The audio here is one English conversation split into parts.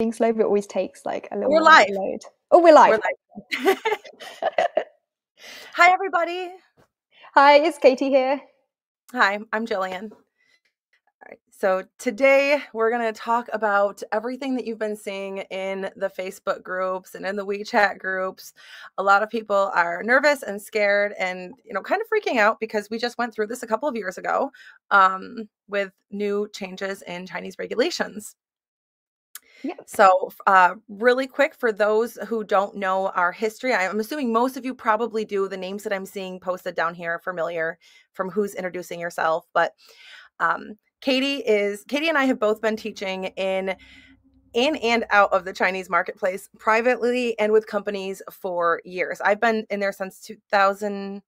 being slow, but it always takes like a little We're live. load. Oh, we're live. We're live. Hi, everybody. Hi, it's Katie here. Hi, I'm Jillian. All right. So today we're going to talk about everything that you've been seeing in the Facebook groups and in the WeChat groups. A lot of people are nervous and scared and, you know, kind of freaking out because we just went through this a couple of years ago um, with new changes in Chinese regulations. Yeah. So, uh, really quick for those who don't know our history, I'm assuming most of you probably do. The names that I'm seeing posted down here are familiar from who's introducing yourself. But um, Katie is Katie and I have both been teaching in in and out of the Chinese marketplace privately and with companies for years. I've been in there since 2018.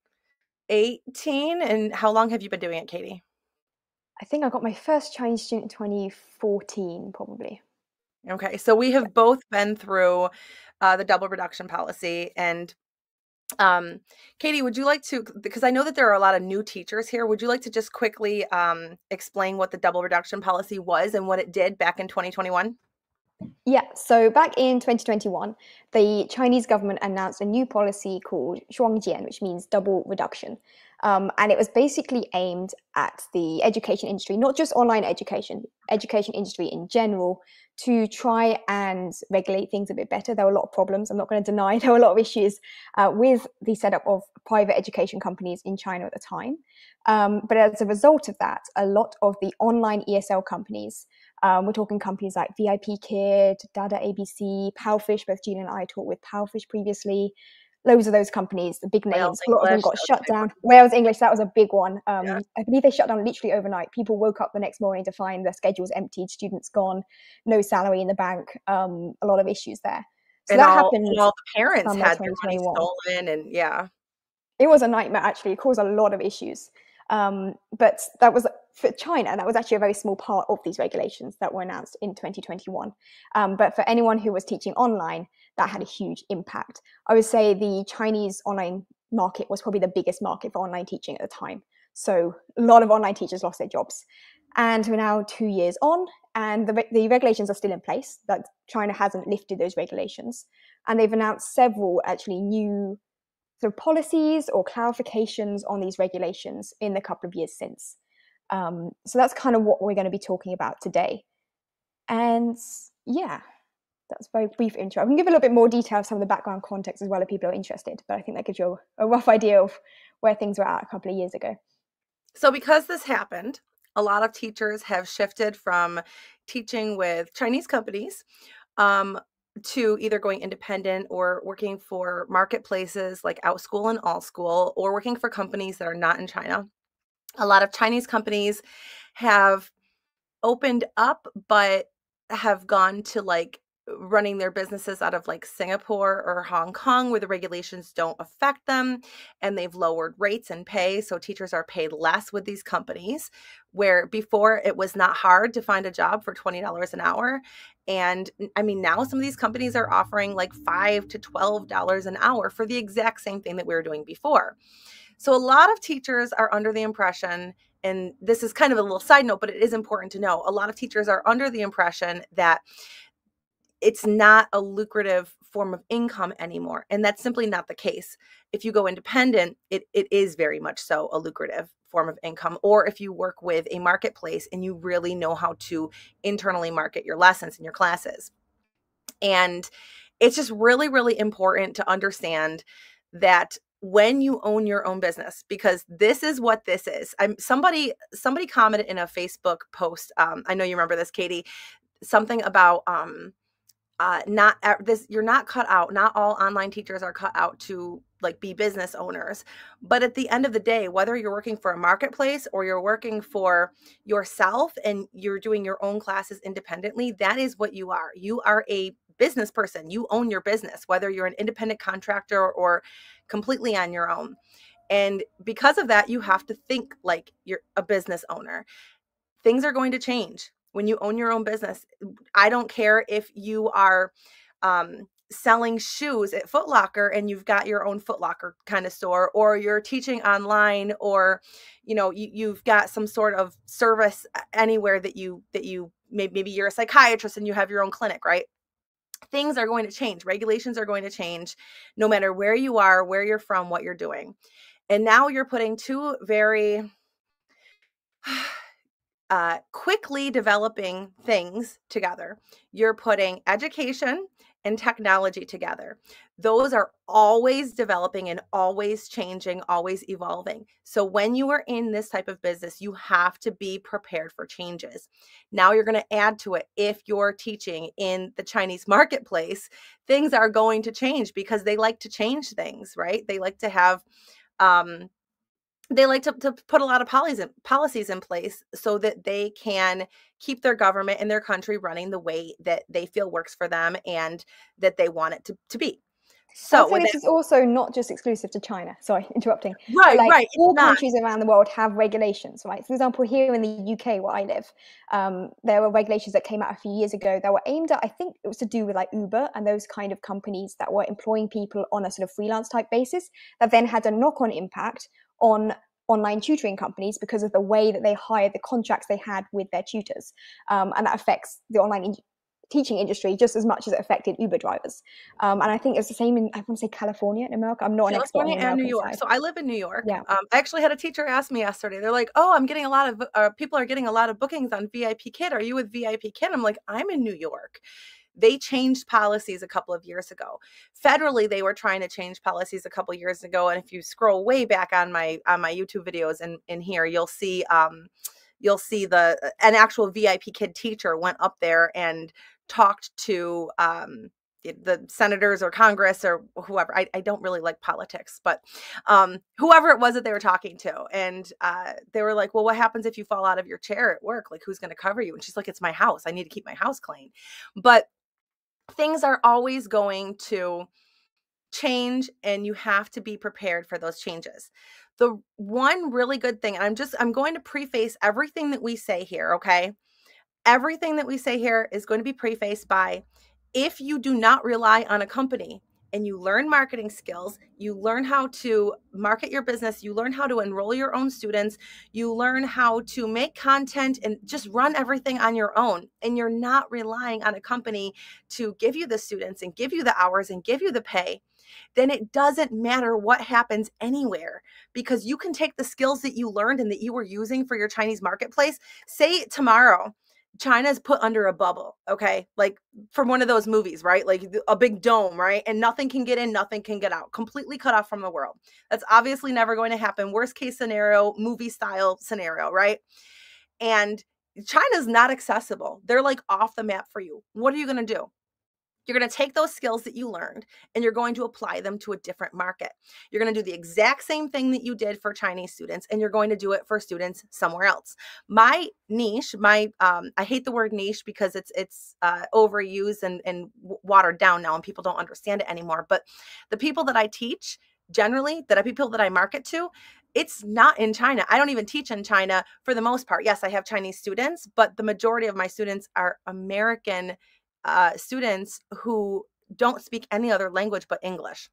And how long have you been doing it, Katie? I think I got my first Chinese student in 2014, probably. Okay, so we have both been through uh, the double reduction policy, and um, Katie, would you like to? Because I know that there are a lot of new teachers here. Would you like to just quickly um, explain what the double reduction policy was and what it did back in 2021? Yeah, so back in 2021, the Chinese government announced a new policy called Shuangjian, which means double reduction. Um, and it was basically aimed at the education industry, not just online education, education industry in general, to try and regulate things a bit better. There were a lot of problems. I'm not going to deny there were a lot of issues uh, with the setup of private education companies in China at the time. Um, but as a result of that, a lot of the online ESL companies, um, we're talking companies like VIP Kid, Dada ABC, Palfish, both Gina and I talked with Palfish previously, loads of those companies, the big names, Wales a lot of them got that was a shut down. one. Wales English, that was a big one. Um, Yeah. I believe they shut down literally overnight. People woke up the next morning to find their schedules emptied, students gone, no salary in the bank, um, a lot of issues there. So and that all, happened. and all the parents had their money 2021. stolen, and yeah, It was a nightmare, actually. It caused a lot of issues. Um, but that was for China, that was actually a very small part of these regulations that were announced in 2021. Um, but for anyone who was teaching online, that had a huge impact. I would say the Chinese online market was probably the biggest market for online teaching at the time. So a lot of online teachers lost their jobs. And we're now two years on, and the, the regulations are still in place. That China hasn't lifted those regulations, and they've announced several actually new of policies or clarifications on these regulations in the couple of years since. Um, so that's kind of what we're going to be talking about today. And yeah, that's a very brief intro. I can give a little bit more detail of some of the background context as well if people are interested, but I think that gives you a, a rough idea of where things were at a couple of years ago. So, because this happened, a lot of teachers have shifted from teaching with Chinese companies um, to either going independent or working for marketplaces like OutSchool and AllSchool, or working for companies that are not in China. A lot of Chinese companies have opened up, but have gone to like running their businesses out of like Singapore or Hong Kong where the regulations don't affect them and they've lowered rates and pay so teachers are paid less with these companies where before it was not hard to find a job for $20 an hour and I mean now some of these companies are offering like 5 to 12 dollars an hour for the exact same thing that we were doing before. So a lot of teachers are under the impression and this is kind of a little side note but it is important to know a lot of teachers are under the impression that it's not a lucrative form of income anymore and that's simply not the case. If you go independent it, it is very much so a lucrative form of income or if you work with a marketplace and you really know how to internally market your lessons and your classes. And it's just really really important to understand that when you own your own business because this is what this is. I'm somebody somebody commented in a facebook post um, i know you remember this katie something about um uh, not this you're not cut out not all online teachers are cut out to like be business owners. But at the end of the day whether you're working for a marketplace or you're working for yourself and you're doing your own classes independently that is what you are. You are a business person. You own your business whether you're an independent contractor or completely on your own. And because of that you have to think like you're a business owner. Things are going to change when you own your own business. I don't care if you are um, selling shoes at Foot Locker and you've got your own Foot Locker kind of store, or you're teaching online, or you know you, you've got some sort of service anywhere that you that you maybe, maybe you're a psychiatrist and you have your own clinic, right? things are going to change. Regulations are going to change no matter where you are, where you're from, what you're doing. And now you're putting two very uh, quickly developing things together. You're putting education and technology together. Those are always developing and always changing, always evolving. So when you are in this type of business, you have to be prepared for changes. Now you're going to add to it if you're teaching in the Chinese marketplace, things are going to change because they like to change things, right? They like to have um they like to, to put a lot of policies in, policies in place so that they can keep their government and their country running the way that they feel works for them and that they want it to, to be. So this is also not just exclusive to China. Sorry, interrupting. Right, like, right. All countries around the world have regulations, right? For example, here in the UK, where I live, um, there were regulations that came out a few years ago that were aimed at. I think it was to do with like Uber and those kind of companies that were employing people on a sort of freelance type basis. That then had a knock-on impact on online tutoring companies because of the way that they hired the contracts they had with their tutors. Um, and that affects the online in- teaching industry just as much as it affected uber drivers. Um, and i think it's the same in i want to say california in america. I'm not california an expert and new york. side. so i live in new york. Yeah. Um, i actually had a teacher ask me yesterday. They're like oh i'm getting a lot of uh, people are getting a lot of bookings on vip kid. Are you with vip kid? I'm like i'm in new york they changed policies a couple of years ago federally they were trying to change policies a couple of years ago and if you scroll way back on my on my youtube videos and in, in here you'll see um you'll see the uh, an actual vip kid teacher went up there and talked to um the senators or Congress or whoever. I, I don't really like politics, but um, whoever it was that they were talking to. And uh, they were like, Well, what happens if you fall out of your chair at work? Like, who's going to cover you? And she's like, It's my house. I need to keep my house clean. But things are always going to change and you have to be prepared for those changes. The one really good thing, and I'm just, I'm going to preface everything that we say here, okay? Everything that we say here is going to be prefaced by if you do not rely on a company and you learn marketing skills, you learn how to market your business, you learn how to enroll your own students, you learn how to make content and just run everything on your own. And you're not relying on a company to give you the students and give you the hours and give you the pay. Then it doesn't matter what happens anywhere because you can take the skills that you learned and that you were using for your Chinese marketplace. Say tomorrow, China's put under a bubble, okay? Like from one of those movies, right? Like a big dome, right? And nothing can get in, nothing can get out. Completely cut off from the world. That's obviously never going to happen. Worst case scenario, movie style scenario, right? And China's not accessible. They're like off the map for you. What are you going to do? You're going to take those skills that you learned and you're going to apply them to a different market. You're going to do the exact same thing that you did for Chinese students and you're going to do it for students somewhere else. My niche, my um, I hate the word niche because it's it's uh, overused and and watered down now and people don't understand it anymore. But the people that I teach generally, that are people that I market to, it's not in China. I don't even teach in China for the most part. Yes, I have Chinese students, but the majority of my students are American uh, students who don't speak any other language but English.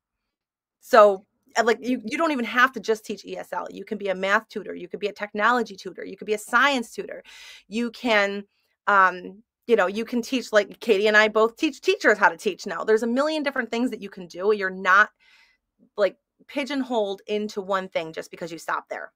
So like you, you don't even have to just teach ESL. You can be a math tutor, you could be a technology tutor, you could be a science tutor. You can um, you know, you can teach like Katie and I both teach teachers how to teach now. There's a million different things that you can do. You're not like pigeonholed into one thing just because you stop there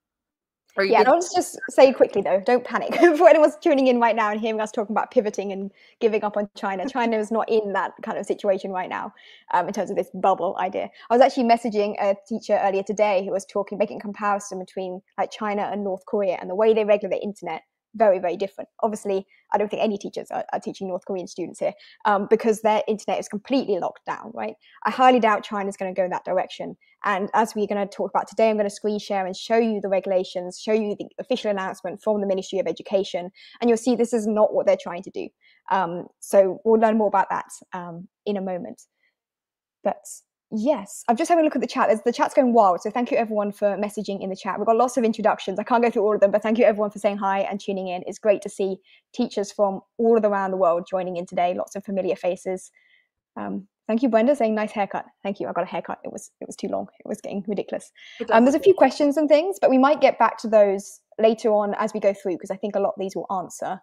yeah, and I'll just say quickly though, don't panic. For anyone's tuning in right now and hearing us talking about pivoting and giving up on China, China is not in that kind of situation right now um, in terms of this bubble idea. I was actually messaging a teacher earlier today who was talking, making comparison between like China and North Korea and the way they regulate the internet very, very different. Obviously, I don't think any teachers are, are teaching North Korean students here um, because their internet is completely locked down, right? I highly doubt China's going to go in that direction. And as we're going to talk about today, I'm going to screen share and show you the regulations, show you the official announcement from the Ministry of Education, and you'll see this is not what they're trying to do. Um, so we'll learn more about that um, in a moment. But Yes, I'm just having a look at the chat. There's, the chat's going wild. So thank you everyone for messaging in the chat. We've got lots of introductions. I can't go through all of them, but thank you everyone for saying hi and tuning in. It's great to see teachers from all around the world joining in today. Lots of familiar faces. Um, thank you, Brenda, saying nice haircut. Thank you. I got a haircut. It was it was too long. It was getting ridiculous. Um, there's a few questions and things, but we might get back to those later on as we go through because I think a lot of these will answer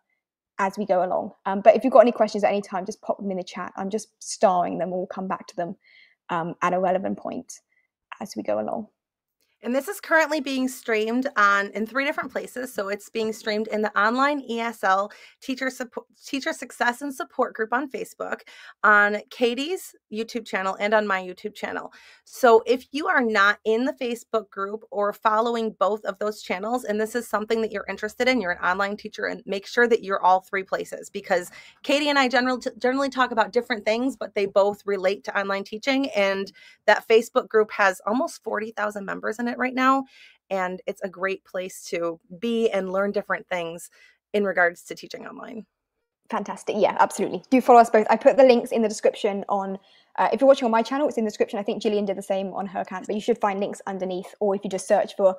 as we go along. Um, but if you've got any questions at any time, just pop them in the chat. I'm just starring them. We'll come back to them um, at a relevant point as we go along. And this is currently being streamed on in three different places. So it's being streamed in the online ESL teacher support, teacher success and support group on Facebook, on Katie's YouTube channel, and on my YouTube channel. So if you are not in the Facebook group or following both of those channels, and this is something that you're interested in, you're an online teacher, and make sure that you're all three places because Katie and I generally generally talk about different things, but they both relate to online teaching. And that Facebook group has almost forty thousand members in it right now. And it's a great place to be and learn different things in regards to teaching online. Fantastic. Yeah, absolutely. Do follow us both. I put the links in the description on, uh, if you're watching on my channel, it's in the description. I think Jillian did the same on her account, but you should find links underneath. Or if you just search for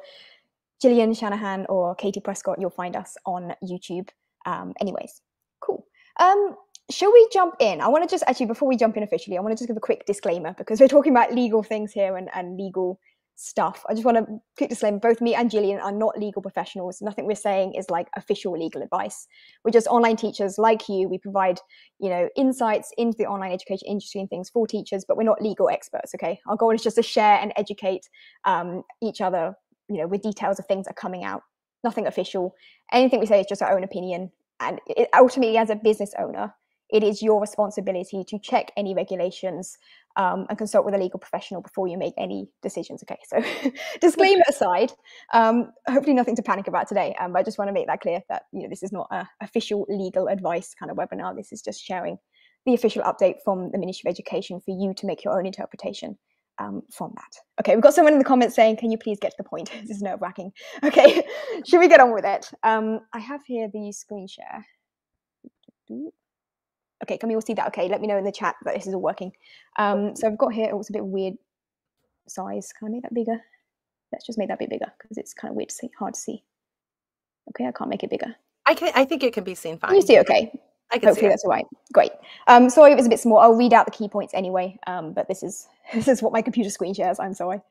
Jillian Shanahan or Katie Prescott, you'll find us on YouTube. Um, anyways, cool. Um, shall we jump in? I want to just actually, before we jump in officially, I want to just give a quick disclaimer because we're talking about legal things here and, and legal stuff. I just want to quick disclaimer both me and Jillian are not legal professionals. Nothing we're saying is like official legal advice. We're just online teachers like you. We provide, you know, insights into the online education industry and things for teachers, but we're not legal experts, okay? Our goal is just to share and educate um, each other, you know, with details of things that are coming out. Nothing official. Anything we say is just our own opinion. And it, ultimately, as a business owner, it is your responsibility to check any regulations um, and consult with a legal professional before you make any decisions. Okay, so disclaimer aside, um, hopefully nothing to panic about today. Um, but I just want to make that clear that you know this is not a official legal advice kind of webinar. This is just sharing the official update from the Ministry of Education for you to make your own interpretation um, from that. Okay, we've got someone in the comments saying, "Can you please get to the point?" this is nerve wracking. Okay, should we get on with it? Um, I have here the screen share. Okay, can we all see that? Okay, let me know in the chat that this is all working. Um, so I've got here, oh, it's a bit weird size. Can I make that bigger? Let's just make that a bit bigger because it's kind of weird to see, hard to see. Okay, I can't make it bigger. I can. I think it can be seen fine. You see okay? I can Hopefully see that's all right. Great. Um, sorry if it's a bit small. I'll read out the key points anyway. Um, but this is this is what my computer screen shares. I'm sorry.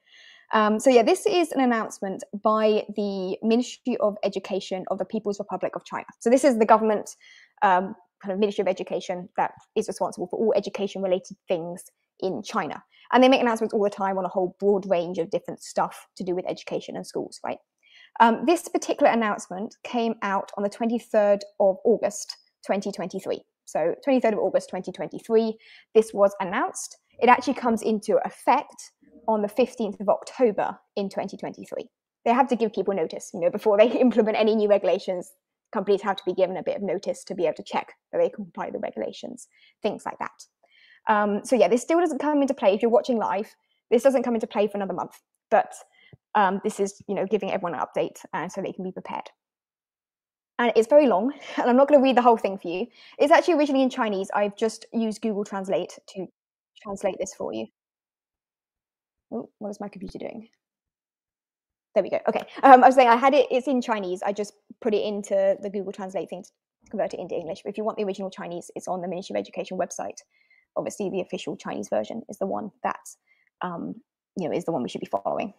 Um, so yeah, this is an announcement by the Ministry of Education of the People's Republic of China. So this is the government um, kind of Ministry of Education that is responsible for all education related things in China. And they make announcements all the time on a whole broad range of different stuff to do with education and schools, right? Um, this particular announcement came out on the 23rd of August 2023. So, 23rd of August 2023, this was announced. It actually comes into effect on the 15th of October in 2023. They have to give people notice, you know, before they implement any new regulations companies have to be given a bit of notice to be able to check that they comply with the regulations, things like that. Um, so yeah, this still doesn't come into play if you're watching live. This doesn't come into play for another month, but um, this is you know giving everyone an update uh, so they can be prepared. And it's very long, and I'm not going to read the whole thing for you. It's actually originally in Chinese. I've just used Google Translate to translate this for you. Oh, what is my computer doing? There we go. Okay. Um, I was saying I had it, it's in Chinese. I just put it into the Google Translate thing to convert it into English. But if you want the original Chinese, it's on the Ministry of Education website. Obviously, the official Chinese version is the one that, um, you know, is the one we should be following.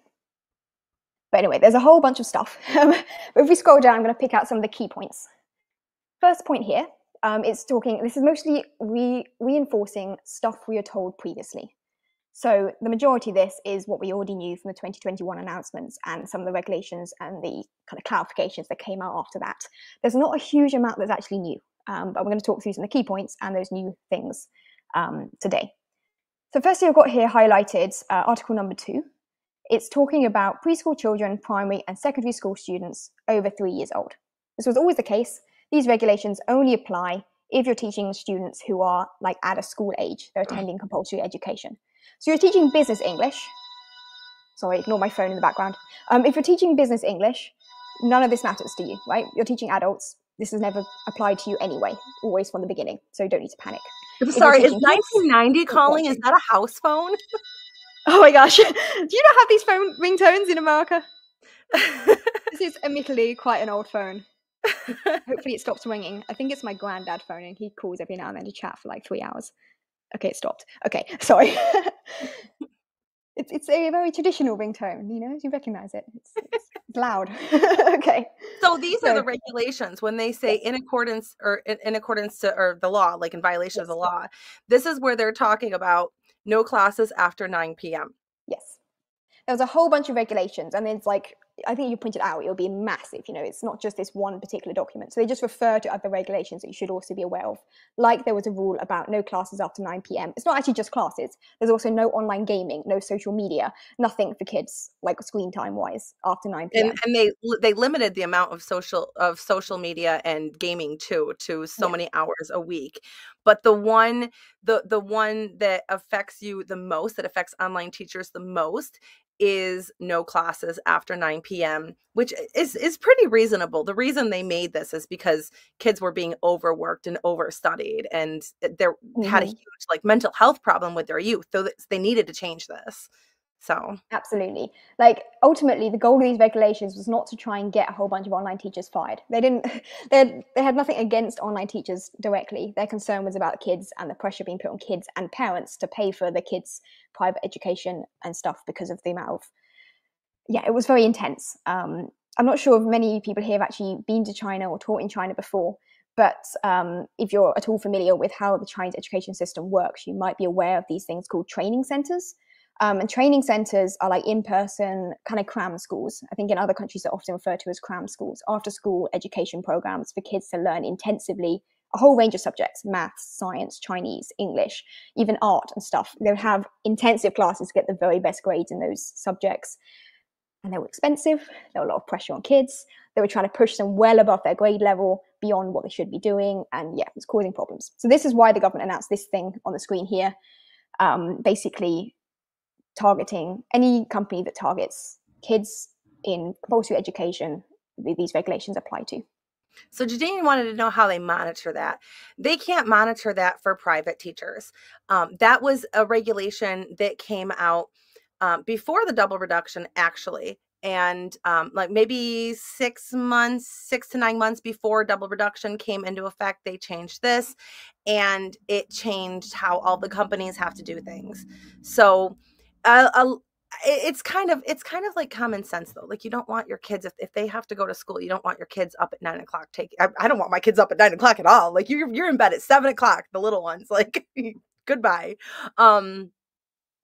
But anyway, there's a whole bunch of stuff. but if we scroll down, I'm going to pick out some of the key points. First point here, um, it's talking, this is mostly re reinforcing stuff we were told previously. So the majority of this is what we already knew from the 2021 announcements and some of the regulations and the kind of clarifications that came out after that. There's not a huge amount that's actually new, um, but we're going to talk through some of the key points and those new things um, today. So firstly, I've got here highlighted uh, article number two. It's talking about preschool children, primary and secondary school students over three years old. This was always the case. These regulations only apply if you're teaching students who are like at a school age, they're attending compulsory education. So you're teaching business English. Sorry, ignore my phone in the background. Um, if you're teaching business English, none of this matters to you, right? You're teaching adults. This has never applied to you anyway, always from the beginning. So you don't need to panic. I'm sorry, is 1990 calling? Is that a house phone? Oh my gosh. Do you not have these phone ringtones in America? this is admittedly quite an old phone. Hopefully it stops ringing. I think it's my granddad phone and he calls every now and then to chat for like three hours. Okay, it stopped. Okay, sorry. It's it's a very traditional ringtone. You know, you recognise it. It's, it's loud. okay. So these so, are the regulations when they say in accordance or in, in accordance to or the law, like in violation yes. of the law. This is where they're talking about no classes after 9 p.m. Yes. There was a whole bunch of regulations, and it's like I think you pointed out it'll be massive. You know, it's not just this one particular document. So they just refer to other regulations that you should also be aware of. Like there was a rule about no classes after 9 p.m. It's not actually just classes. There's also no online gaming, no social media, nothing for kids like screen time wise after 9 p.m. And, and they they limited the amount of social of social media and gaming too to so yeah. many hours a week. But the one the the one that affects you the most, that affects online teachers the most, is no classes after 9 p.m., which is is pretty reasonable. The reason they made this is because kids were being overworked and overstudied, and they mm-hmm. had a mm-hmm. huge like mental health problem with their youth. So they needed to change this. So absolutely, like ultimately, the goal of these regulations was not to try and get a whole bunch of online teachers fired. They didn't. They had, they had nothing against online teachers directly. Their concern was about kids and the pressure being put on kids and parents to pay for the kids' private education and stuff because of the amount of. Yeah, it was very intense. Um, I'm not sure if many people here have actually been to China or taught in China before, but um, if you're at all familiar with how the Chinese education system works, you might be aware of these things called training centers. Um, and training centers are like in person kind of cram schools. I think in other countries they're often referred to as cram schools, after school education programs for kids to learn intensively a whole range of subjects maths, science, Chinese, English, even art and stuff. They would have intensive classes to get the very best grades in those subjects. And they were expensive, there were a lot of pressure on kids. They were trying to push them well above their grade level, beyond what they should be doing. And yeah, it's causing problems. So, this is why the government announced this thing on the screen here. Um, basically, targeting any company that targets kids in compulsory education, these regulations apply to. So Jadine wanted to know how they monitor that. They can't monitor that for private teachers. Um, that was a regulation that came out um, before the double reduction, actually, and um, like maybe six months, six to nine months before double reduction came into effect, they changed this, and it changed how all the companies have to do things. So uh, it's kind of it's kind of like common sense though like you don't want your kids if, if they have to go to school you don't want your kids up at nine o'clock take I, I don't want my kids up at nine o'clock at all like you're, you're in bed at seven o'clock the little ones like goodbye um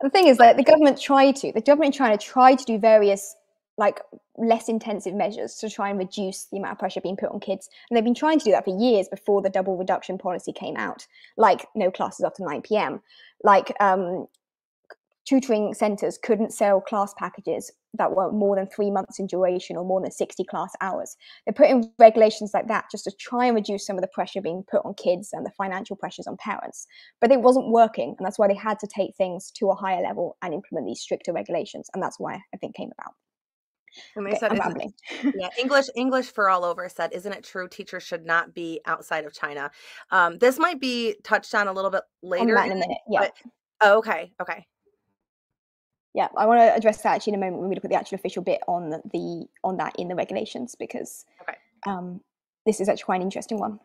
the thing is that the government tried to the government trying to try to do various like less intensive measures to try and reduce the amount of pressure being put on kids and they've been trying to do that for years before the double reduction policy came out like no classes after 9 p.m like um, tutoring centres couldn't sell class packages that were more than three months in duration or more than 60 class hours. They put in regulations like that just to try and reduce some of the pressure being put on kids and the financial pressures on parents. But it wasn't working. And that's why they had to take things to a higher level and implement these stricter regulations. And that's why I think came about. And they okay, said, yeah, English, English for all over said, isn't it true? Teachers should not be outside of China. Um, this might be touched on a little bit later. in a minute. Yeah. But, oh, okay. Okay yeah, I want to address that actually in a moment when we look at the actual official bit on the, the on that in the regulations because okay. um, this is actually quite an interesting one,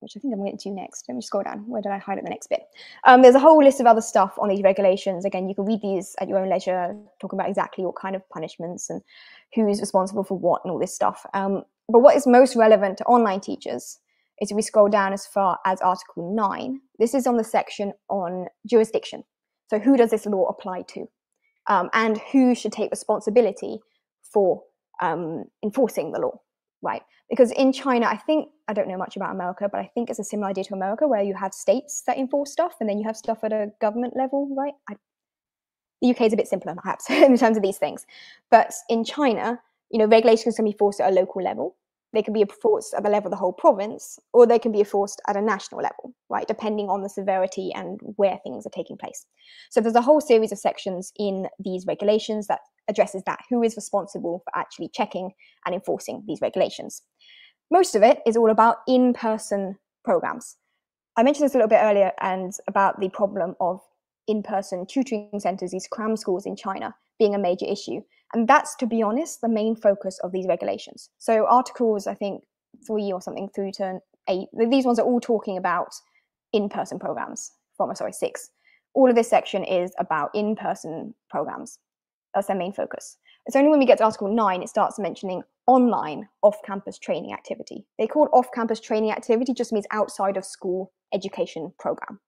which I think I'm going to do next. Let me scroll down. Where did I highlight the next bit? Um, there's a whole list of other stuff on these regulations. Again, you can read these at your own leisure, talking about exactly what kind of punishments and who's responsible for what and all this stuff. Um, but what is most relevant to online teachers is if we scroll down as far as Article 9. This is on the section on jurisdiction. So, who does this law apply to? Um, and who should take responsibility for um, enforcing the law, right? Because in China, I think, I don't know much about America, but I think it's a similar idea to America where you have states that enforce stuff and then you have stuff at a government level, right? I, the UK is a bit simpler, perhaps, in terms of these things. But in China, you know, regulations can be forced at a local level they can be enforced at the level of the whole province, or they can be enforced at a national level, right, depending on the severity and where things are taking place. So there's a whole series of sections in these regulations that addresses that who is responsible for actually checking and enforcing these regulations. Most of it is all about in-person programs. I mentioned this a little bit earlier and about the problem of in-person tutoring centers, these cram schools in China being a major issue. And that's, to be honest, the main focus of these regulations. So articles, I think, three or something through to eight, these ones are all talking about in-person programs from, sorry, six. All of this section is about in-person programs. That's their main focus. It's only when we get to Article 9 it starts mentioning online off campus training activity. They call off campus training activity, just means outside of school education program.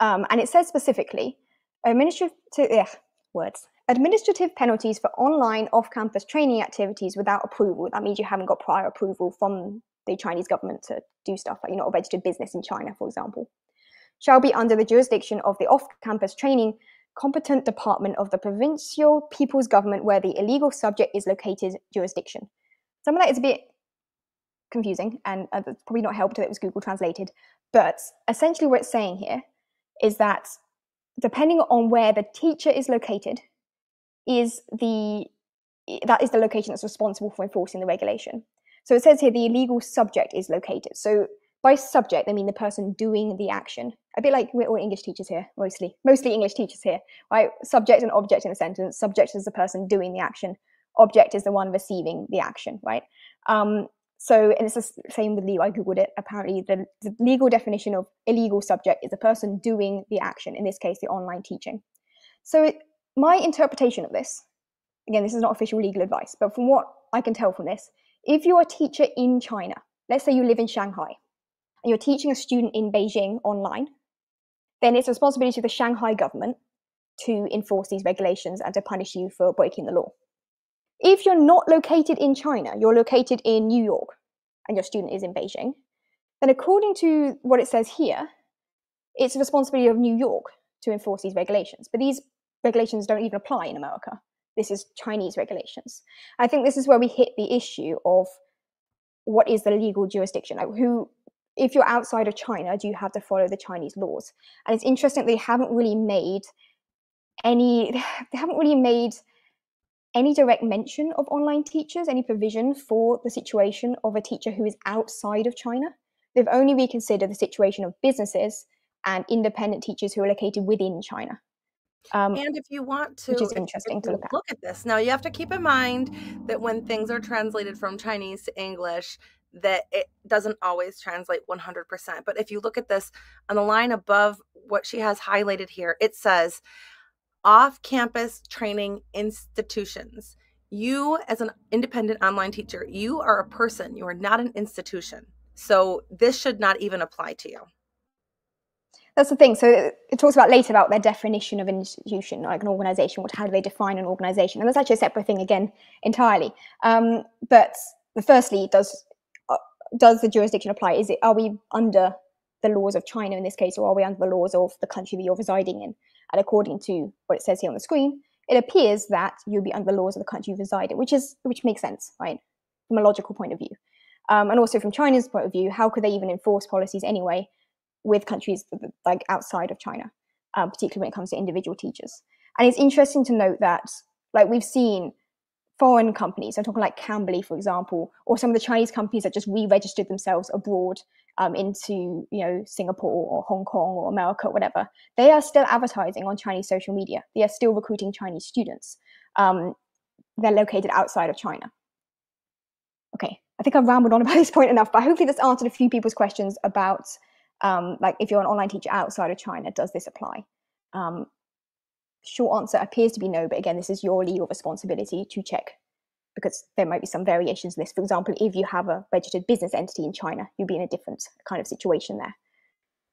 Um, and it says specifically administrative, ugh, words, administrative penalties for online off campus training activities without approval. That means you haven't got prior approval from the Chinese government to do stuff like you're not a registered business in China, for example, shall be under the jurisdiction of the off campus training competent department of the provincial people's government where the illegal subject is located jurisdiction. Some of that is a bit confusing and uh, probably not helped that it was Google translated. But essentially, what it's saying here is that depending on where the teacher is located, is the that is the location that's responsible for enforcing the regulation. So it says here the illegal subject is located. So by subject, they mean the person doing the action. A bit like we're all English teachers here, mostly. Mostly English teachers here, right? Subject and object in a sentence. Subject is the person doing the action. Object is the one receiving the action, right? Um, so, and it's the same with legal. I googled it. Apparently, the, the legal definition of illegal subject is the person doing the action. In this case, the online teaching. So, it, my interpretation of this, again, this is not official legal advice, but from what I can tell from this, if you're a teacher in China, let's say you live in Shanghai, and you're teaching a student in Beijing online, then it's a responsibility of the Shanghai government to enforce these regulations and to punish you for breaking the law. If you're not located in China, you're located in New York, and your student is in Beijing, then according to what it says here, it's the responsibility of New York to enforce these regulations. But these regulations don't even apply in America. This is Chinese regulations. I think this is where we hit the issue of what is the legal jurisdiction? Like who if you're outside of China, do you have to follow the Chinese laws? And it's interesting they haven't really made any they haven't really made any direct mention of online teachers, any provision for the situation of a teacher who is outside of China. They've only reconsidered the situation of businesses and independent teachers who are located within China. Um, and if you want to, which is interesting to look at. look at this. Now, you have to keep in mind that when things are translated from Chinese to English, that it doesn't always translate 100%. But if you look at this on the line above what she has highlighted here, it says off campus training institutions. You, as an independent online teacher, you are a person, you are not an institution. So this should not even apply to you that's the thing. So it talks about later about their definition of institution, like an organization. What how do they define an organization? And that's actually a separate thing again entirely. Um, but the firstly, does uh, does the jurisdiction apply? Is it are we under the laws of China in this case, or are we under the laws of the country that you're residing in? And according to what it says here on the screen, it appears that you'll be under the laws of the country you reside in, which is which makes sense, right, from a logical point of view. Um, and also from China's point of view, how could they even enforce policies anyway with countries like outside of China, um, particularly when it comes to individual teachers. And it's interesting to note that, like we've seen foreign companies, I'm talking like Cambly, for example, or some of the Chinese companies that just re-registered themselves abroad um, into, you know, Singapore or Hong Kong or America, or whatever. They are still advertising on Chinese social media. They are still recruiting Chinese students. Um, they're located outside of China. Okay, I think I've rambled on about this point enough, but hopefully this answered a few people's questions about um, like if you're an online teacher outside of China, does this apply? Um, short answer appears to be no, but again, this is your legal responsibility to check because there might be some variations in this. For example, if you have a registered business entity in China, you'd be in a different kind of situation there.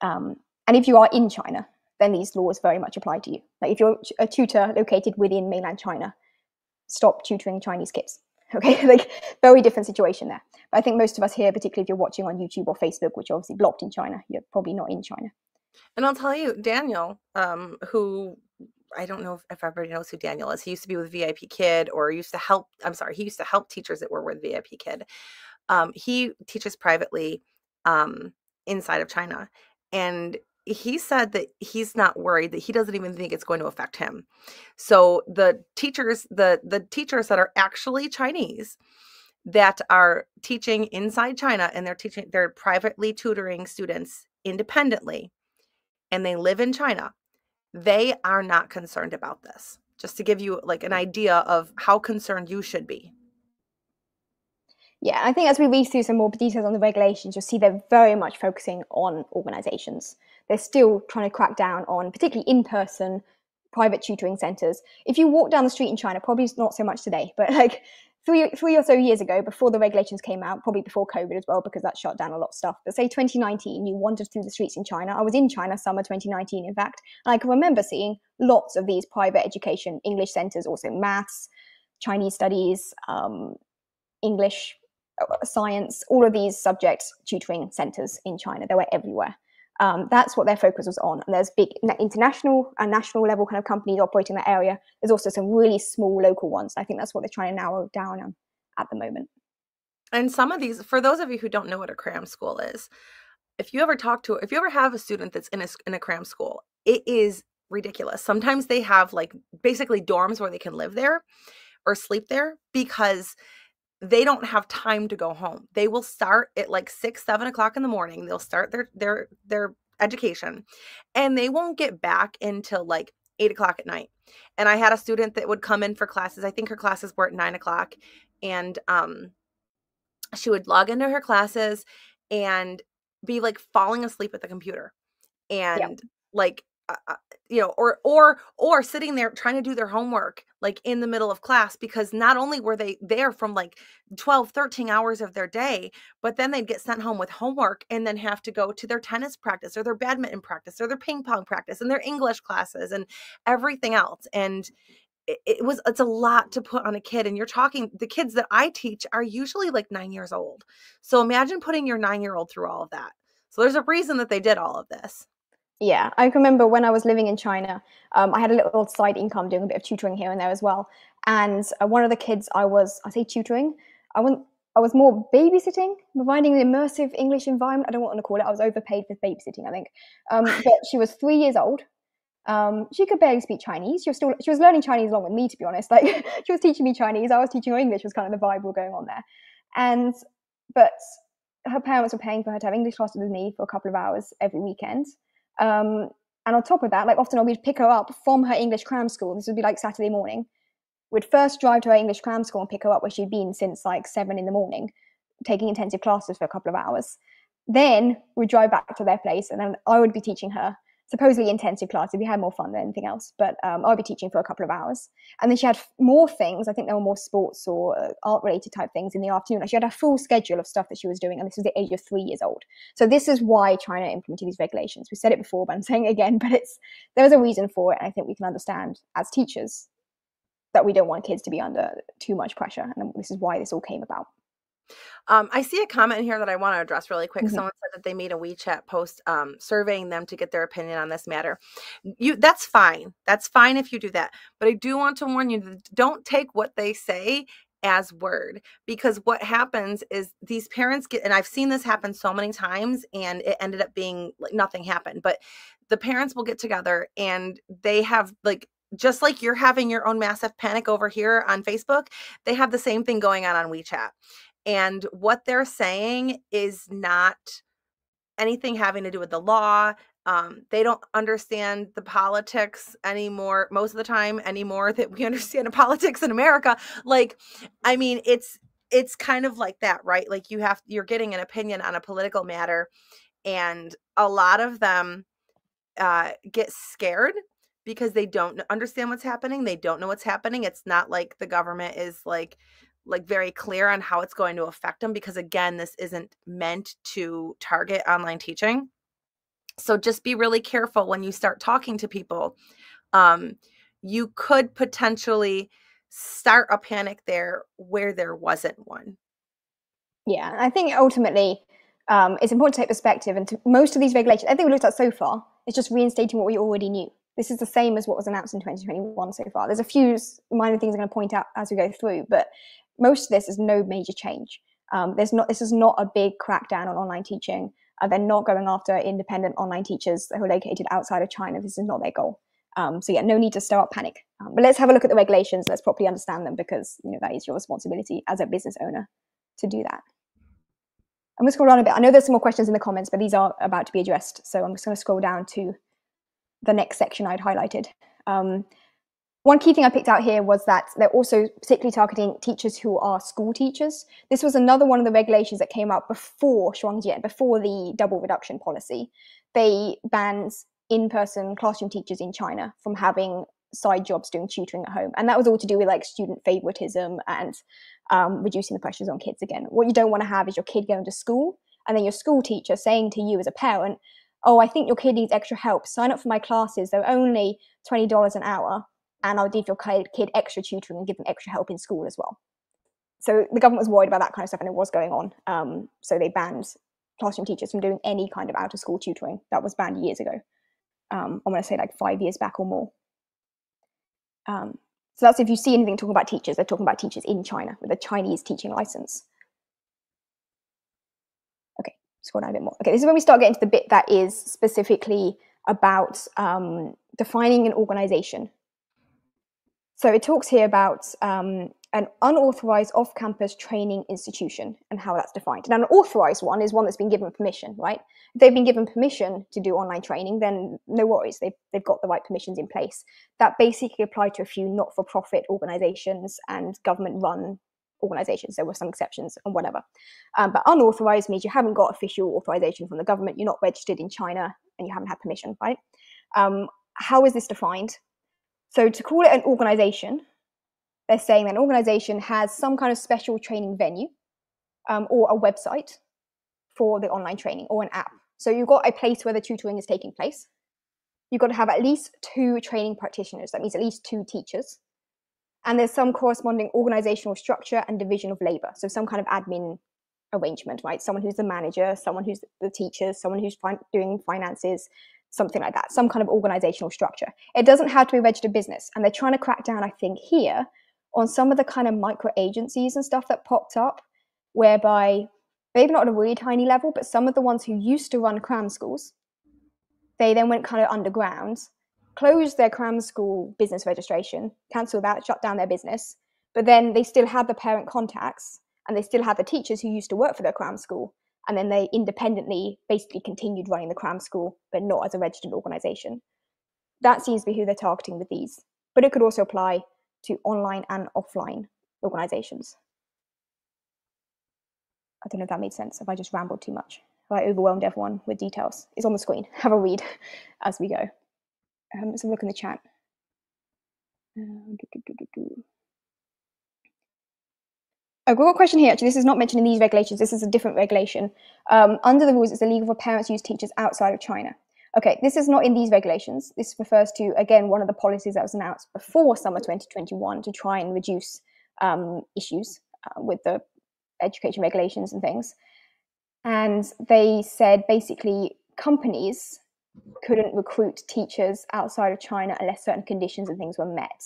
Um, and if you are in China, then these laws very much apply to you. Like if you're a tutor located within mainland China, stop tutoring Chinese kids. Okay, like very different situation there. But I think most of us here, particularly if you're watching on YouTube or Facebook, which are obviously blocked in China, you're probably not in China. And I'll tell you, Daniel, um, who I don't know if, if, everybody knows who Daniel is. He used to be with VIP Kid or used to help, I'm sorry, he used to help teachers that were with VIP Kid. Um, he teaches privately um, inside of China. And he said that he's not worried that he doesn't even think it's going to affect him. So the teachers the the teachers that are actually chinese that are teaching inside china and they're teaching they're privately tutoring students independently and they live in china they are not concerned about this. Just to give you like an idea of how concerned you should be. Yeah, I think as we read through some more details on the regulations, you'll see they're very much focusing on organizations they're still trying to crack down on particularly in-person private tutoring centers. If you walk down the street in China, probably not so much today, but like three three or so years ago, before the regulations came out, probably before COVID as well, because that shut down a lot of stuff. But say 2019, you wandered through the streets in China. I was in China summer 2019, in fact, and I can remember seeing lots of these private education English centers, also maths, Chinese studies, um, English, uh, science, all of these subjects tutoring centers in China. They were everywhere. Um, that's what their focus was on. And there's big international and national level kind of companies operating in that area. There's also some really small local ones. I think that's what they're trying to narrow down on at the moment. And some of these, for those of you who don't know what a cram school is, if you ever talk to, if you ever have a student that's in a, in a cram school, it is ridiculous. Sometimes they have like basically dorms where they can live there or sleep there because they don't have time to go home. They will start at like six, seven o'clock in the morning. They'll start their their their education, and they won't get back until like eight o'clock at night. And I had a student that would come in for classes. I think her classes were at nine o'clock, and um, she would log into her classes and be like falling asleep at the computer, and yep. like uh, uh, you know or or or sitting there trying to do their homework like in the middle of class because not only were they there from like 12 13 hours of their day but then they'd get sent home with homework and then have to go to their tennis practice or their badminton practice or their ping pong practice and their english classes and everything else and it, it was it's a lot to put on a kid and you're talking the kids that i teach are usually like nine years old. So imagine putting your nine year old through all of that. So there's a reason that they did all of this yeah, I remember when I was living in China, um, I had a little side income doing a bit of tutoring here and there as well. And uh, one of the kids I was, I say tutoring, I went, I was more babysitting, providing an immersive English environment. I don't want to call it. I was overpaid for babysitting, I think. Um, but she was three years old. Um, she could barely speak Chinese. She was still, she was learning Chinese along with me, to be honest. Like she was teaching me Chinese. I was teaching her English. Was kind of the vibe we going on there. And but her parents were paying for her to have English classes with me for a couple of hours every weekend. Um, and on top of that, like often we'd pick her up from her English cram school. This would be like Saturday morning. We'd first drive to her English cram school and pick her up where she'd been since like seven in the morning, taking intensive classes for a couple of hours. Then we'd drive back to their place and then I would be teaching her supposedly intensive classes. We had more fun than anything else, but um, I'd be teaching for a couple of hours. And then she had more things. I think there were more sports or uh, art related type things in the afternoon. Like she had a full schedule of stuff that she was doing. And this was the age of three years old. So this is why China implemented these regulations. We said it before, but I'm saying it again, but it's, there's a reason for it. And I think we can understand as teachers that we don't want kids to be under too much pressure. And this is why this all came about. Um, I see a comment here that I want to address really quick. Mm-hmm. Someone said that they made a WeChat post um, surveying them to get their opinion on this matter. You, that's fine. That's fine if you do that. But I do want to warn you: don't take what they say as word because what happens is these parents get and I've seen this happen so many times and it ended up being like nothing happened but the parents will get together and they have like just like you're having your own massive panic over here on Facebook they have the same thing going on on WeChat and what they're saying is not anything having to do with the law. Um, they don't understand the politics anymore, most of the time, anymore that we understand the politics in America. Like, I mean, it's it's kind of like that, right? Like you have you're getting an opinion on a political matter, and a lot of them uh, get scared because they don't understand what's happening. They don't know what's happening. It's not like the government is like like very clear on how it's going to affect them because again this isn't meant to target online teaching. So just be really careful when you start talking to people. Um, you could potentially start a panic there where there wasn't one. Yeah i think ultimately um, it's important to take perspective and to, most of these regulations everything we looked at so far is just reinstating what we already knew. This is the same as what was announced in 2021 so far. There's a few minor things I'm going to point out as we go through, but most of this is no major change. Um, there's not. This is not a big crackdown on online teaching. Uh, they're not going after independent online teachers who are located outside of China. This is not their goal. Um, so yeah, no need to start panic. Um, but let's have a look at the regulations. Let's properly understand them because you know that is your responsibility as a business owner to do that. I'm going to scroll down a bit. I know there's some more questions in the comments, but these are about to be addressed. So I'm just going to scroll down to the next section I'd highlighted. Um, one key thing I picked out here was that they're also particularly targeting teachers who are school teachers. This was another one of the regulations that came out before Shuangjian, before the double reduction policy. They banned in-person classroom teachers in China from having side jobs doing tutoring at home. And that was all to do with like student favoritism and um, reducing the pressures on kids again. What you don't want to have is your kid going to school and then your school teacher saying to you as a parent, oh, I think your kid needs extra help. Sign up for my classes. They're only $20 an hour and I'll give your kid extra tutoring and give them extra help in school as well. So the government was worried about that kind of stuff and it was going on. Um, so they banned classroom teachers from doing any kind of out of school tutoring. That was banned years ago. Um, I'm going to say like five years back or more. Um, so that's if you see anything talking about teachers, they're talking about teachers in China with a Chinese teaching license. Okay, scroll down a bit more. Okay, this is when we start getting to the bit that is specifically about um, defining an organization. So it talks here about um, an unauthorized off-campus training institution and how that's defined. Now, an authorized one is one that's been given permission, right? If they've been given permission to do online training, then no worries, they've, they've got the right permissions in place. That basically applied to a few not-for-profit organizations and government-run organizations. There were some exceptions and whatever. Um, but unauthorized means you haven't got official authorization from the government, you're not registered in China, and you haven't had permission, right? Um, how is this defined? So to call it an organization, they're saying that an organization has some kind of special training venue um, or a website for the online training or an app. So you've got a place where the tutoring is taking place. You've got to have at least two training practitioners. That means at least two teachers. And there's some corresponding organizational structure and division of labor. So some kind of admin arrangement, right? Someone who's the manager, someone who's the teacher, someone who's doing finances, something like that, some kind of organizational structure. It doesn't have to be registered business. And they're trying to crack down, I think, here on some of the kind of micro agencies and stuff that popped up, whereby maybe not at a really tiny level, but some of the ones who used to run cram schools, they then went kind of underground, closed their cram school business registration, cancelled that, shut down their business, but then they still had the parent contacts and they still had the teachers who used to work for their cram school. And then they independently basically continued running the cram school, but not as a registered organization. That seems to be who they're targeting with these. But it could also apply to online and offline organizations. I don't know if that made sense, if I just rambled too much, if I overwhelmed everyone with details. It's on the screen. Have a read as we go. Um, let's have a look in the chat. Um, A question here. Actually, this is not mentioned in these regulations. This is a different regulation. Um, under the rules, it's illegal for parents to use teachers outside of China. Okay, this is not in these regulations. This refers to, again, one of the policies that was announced before summer 2021 to try and reduce um, issues uh, with the education regulations and things. And they said basically companies couldn't recruit teachers outside of China unless certain conditions and things were met.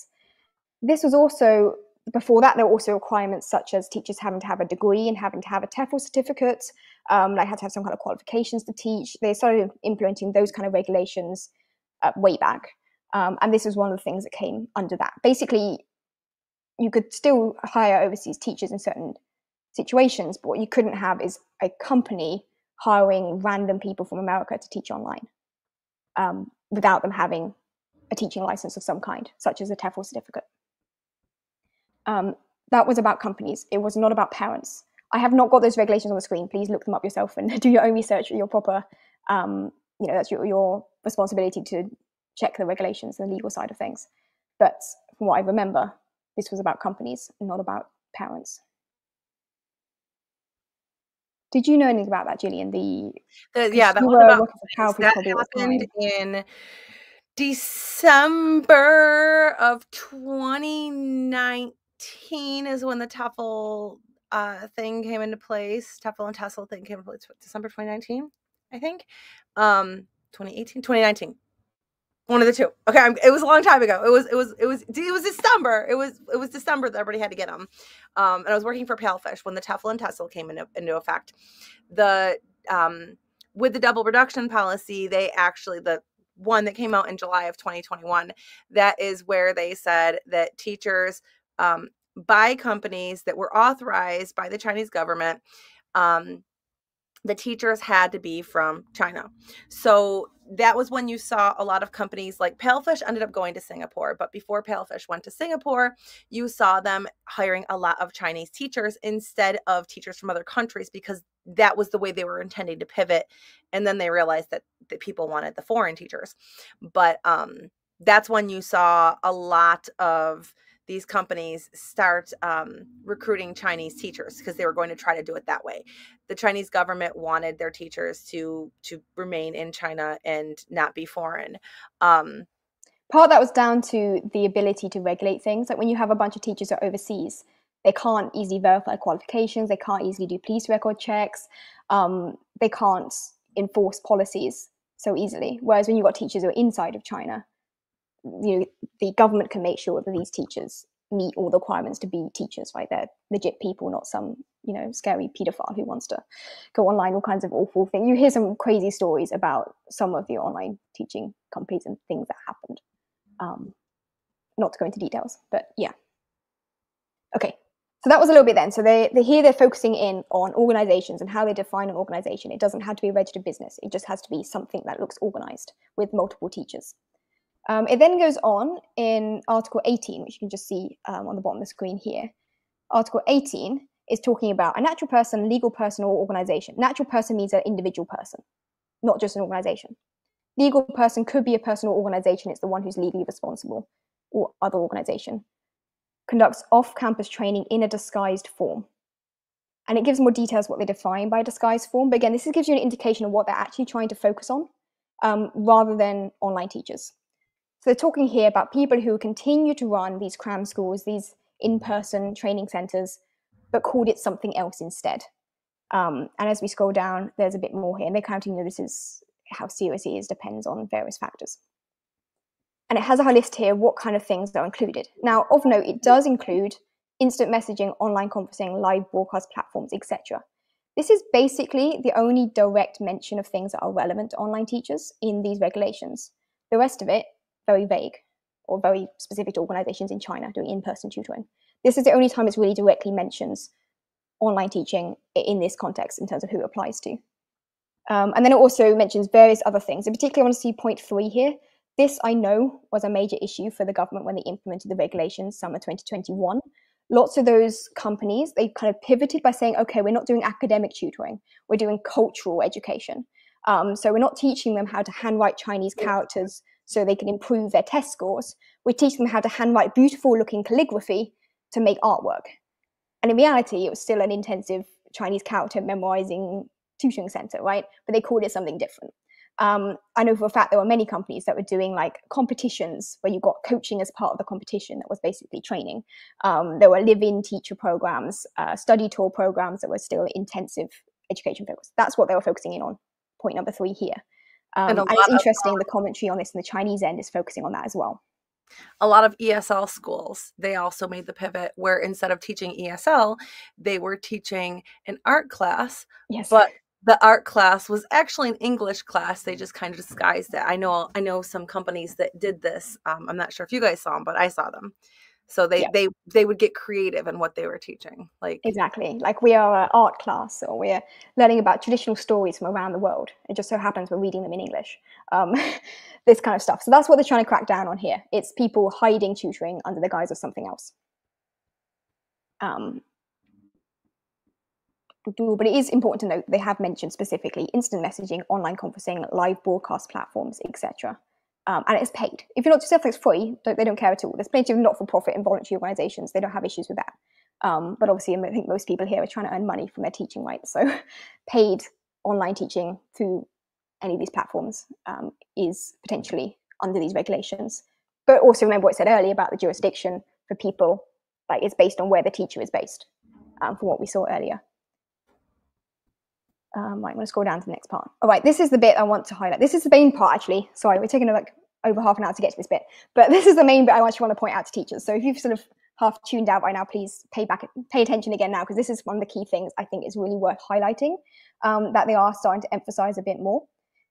This was also before that, there were also requirements such as teachers having to have a degree and having to have a TEFL certificate, um, like had to have some kind of qualifications to teach. They started implementing those kind of regulations uh, way back. Um, and this was one of the things that came under that. Basically, you could still hire overseas teachers in certain situations, but what you couldn't have is a company hiring random people from America to teach online um, without them having a teaching license of some kind, such as a TEFL certificate um, that was about companies. It was not about parents. I have not got those regulations on the screen. Please look them up yourself and do your own research. Your proper, um, you know, that's your, your responsibility to check the regulations and the legal side of things. But from what I remember, this was about companies, not about parents. Did you know anything about that, Jillian? The, the yeah, that was about that happened in December of 2019 2018 is when the TEFL uh, thing came into place. TEFL and TESOL thing came into place. December 2019, I think. Um, 2018, 2019. One of the two. Okay, I'm, it was a long time ago. It was it was it was it was December. It was it was December that everybody had to get them. Um, and I was working for Palfish when the TEFL and TESOL came into, into effect. The um, with the double reduction policy, they actually the one that came out in July of 2021. That is where they said that teachers um, by companies that were authorized by the Chinese government. Um, the teachers had to be from China. So that was when you saw a lot of companies like Palfish ended up going to Singapore. But before Palfish went to Singapore, you saw them hiring a lot of Chinese teachers instead of teachers from other countries because that was the way they were intending to pivot. And then they realized that, that people wanted the foreign teachers. But um, that's when you saw a lot of these companies start um, recruiting Chinese teachers because they were going to try to do it that way. The Chinese government wanted their teachers to to remain in China and not be foreign. Um, Part that was down to the ability to regulate things. Like when you have a bunch of teachers that are overseas, they can't easily verify qualifications. They can't easily do police record checks. Um, they can't enforce policies so easily. Whereas when you've got teachers who are inside of China, you know, the government can make sure that these teachers meet all the requirements to be teachers, right? They're legit people, not some, you know, scary pedophile who wants to go online, all kinds of awful things. You hear some crazy stories about some of the online teaching companies and things that happened. Um, not to go into details, but yeah. Okay, so that was a little bit then. So they, they here they're focusing in on organizations and how they define an organization. It doesn't have to be a registered business. It just has to be something that looks organized with multiple teachers. Um, it then goes on in Article 18, which you can just see um, on the bottom of the screen here. Article 18 is talking about a natural person, legal person, or organization. Natural person means an individual person, not just an organization. Legal person could be a person or organization, it's the one who's legally responsible, or other organization. Conducts off campus training in a disguised form. And it gives more details what they define by disguised form. But again, this gives you an indication of what they're actually trying to focus on um, rather than online teachers. So they're talking here about people who continue to run these cram schools, these in-person training centers, but called it something else instead. Um, and as we scroll down, there's a bit more here, and they're counting. You know, this is how serious it is depends on various factors. And it has a list here what kind of things are included. Now, of note, it does include instant messaging, online conferencing, live broadcast platforms, etc. This is basically the only direct mention of things that are relevant to online teachers in these regulations. The rest of it very vague or very specific to organizations in China doing in-person tutoring. This is the only time it really directly mentions online teaching in this context in terms of who it applies to. Um, and then it also mentions various other things. In particular, I want to see point three here. This I know was a major issue for the government when they implemented the regulations summer 2021. Lots of those companies, they kind of pivoted by saying, okay, we're not doing academic tutoring, we're doing cultural education. Um, so we're not teaching them how to handwrite Chinese characters so they can improve their test scores. We teach them how to handwrite beautiful looking calligraphy to make artwork. And in reality, it was still an intensive Chinese character memorizing tutoring center, right? But they called it something different. Um, I know for a fact there were many companies that were doing like competitions where you got coaching as part of the competition that was basically training. Um, there were live-in teacher programs, uh, study tour programs that were still intensive education focused. That's what they were focusing in on. Point number three here. Um, and, and it's interesting, of, the commentary on this in the Chinese end is focusing on that as well. A lot of ESL schools, they also made the pivot where instead of teaching ESL, they were teaching an art class. Yes. But the art class was actually an English class. They just kind of disguised it. I know I know some companies that did this. Um, I'm not sure if you guys saw them, but I saw them so they yeah. they they would get creative in what they were teaching like exactly like we are an art class or we're learning about traditional stories from around the world. It just so happens we're reading them in english um, this kind of stuff. So that's what they're trying to crack down on here. It's people hiding tutoring under the guise of something else. Um, but it is important to note they have mentioned specifically instant messaging online conferencing live broadcast platforms etc um, and it's paid. If you're not yourself, it's free. Don't, they don't care at all. There's plenty of not-for-profit and voluntary organisations. They don't have issues with that. Um, but obviously, I think most people here are trying to earn money from their teaching, right? So, paid online teaching through any of these platforms um, is potentially under these regulations. But also remember what I said earlier about the jurisdiction for people. Like it's based on where the teacher is based, um, from what we saw earlier. Um, right, I'm going to scroll down to the next part. All right, this is the bit I want to highlight. This is the main part, actually. Sorry, we're taking like over half an hour to get to this bit, but this is the main bit I actually want to point out to teachers. So if you've sort of half tuned out by now, please pay back, pay attention again now, because this is one of the key things I think is really worth highlighting um, that they are starting to emphasize a bit more.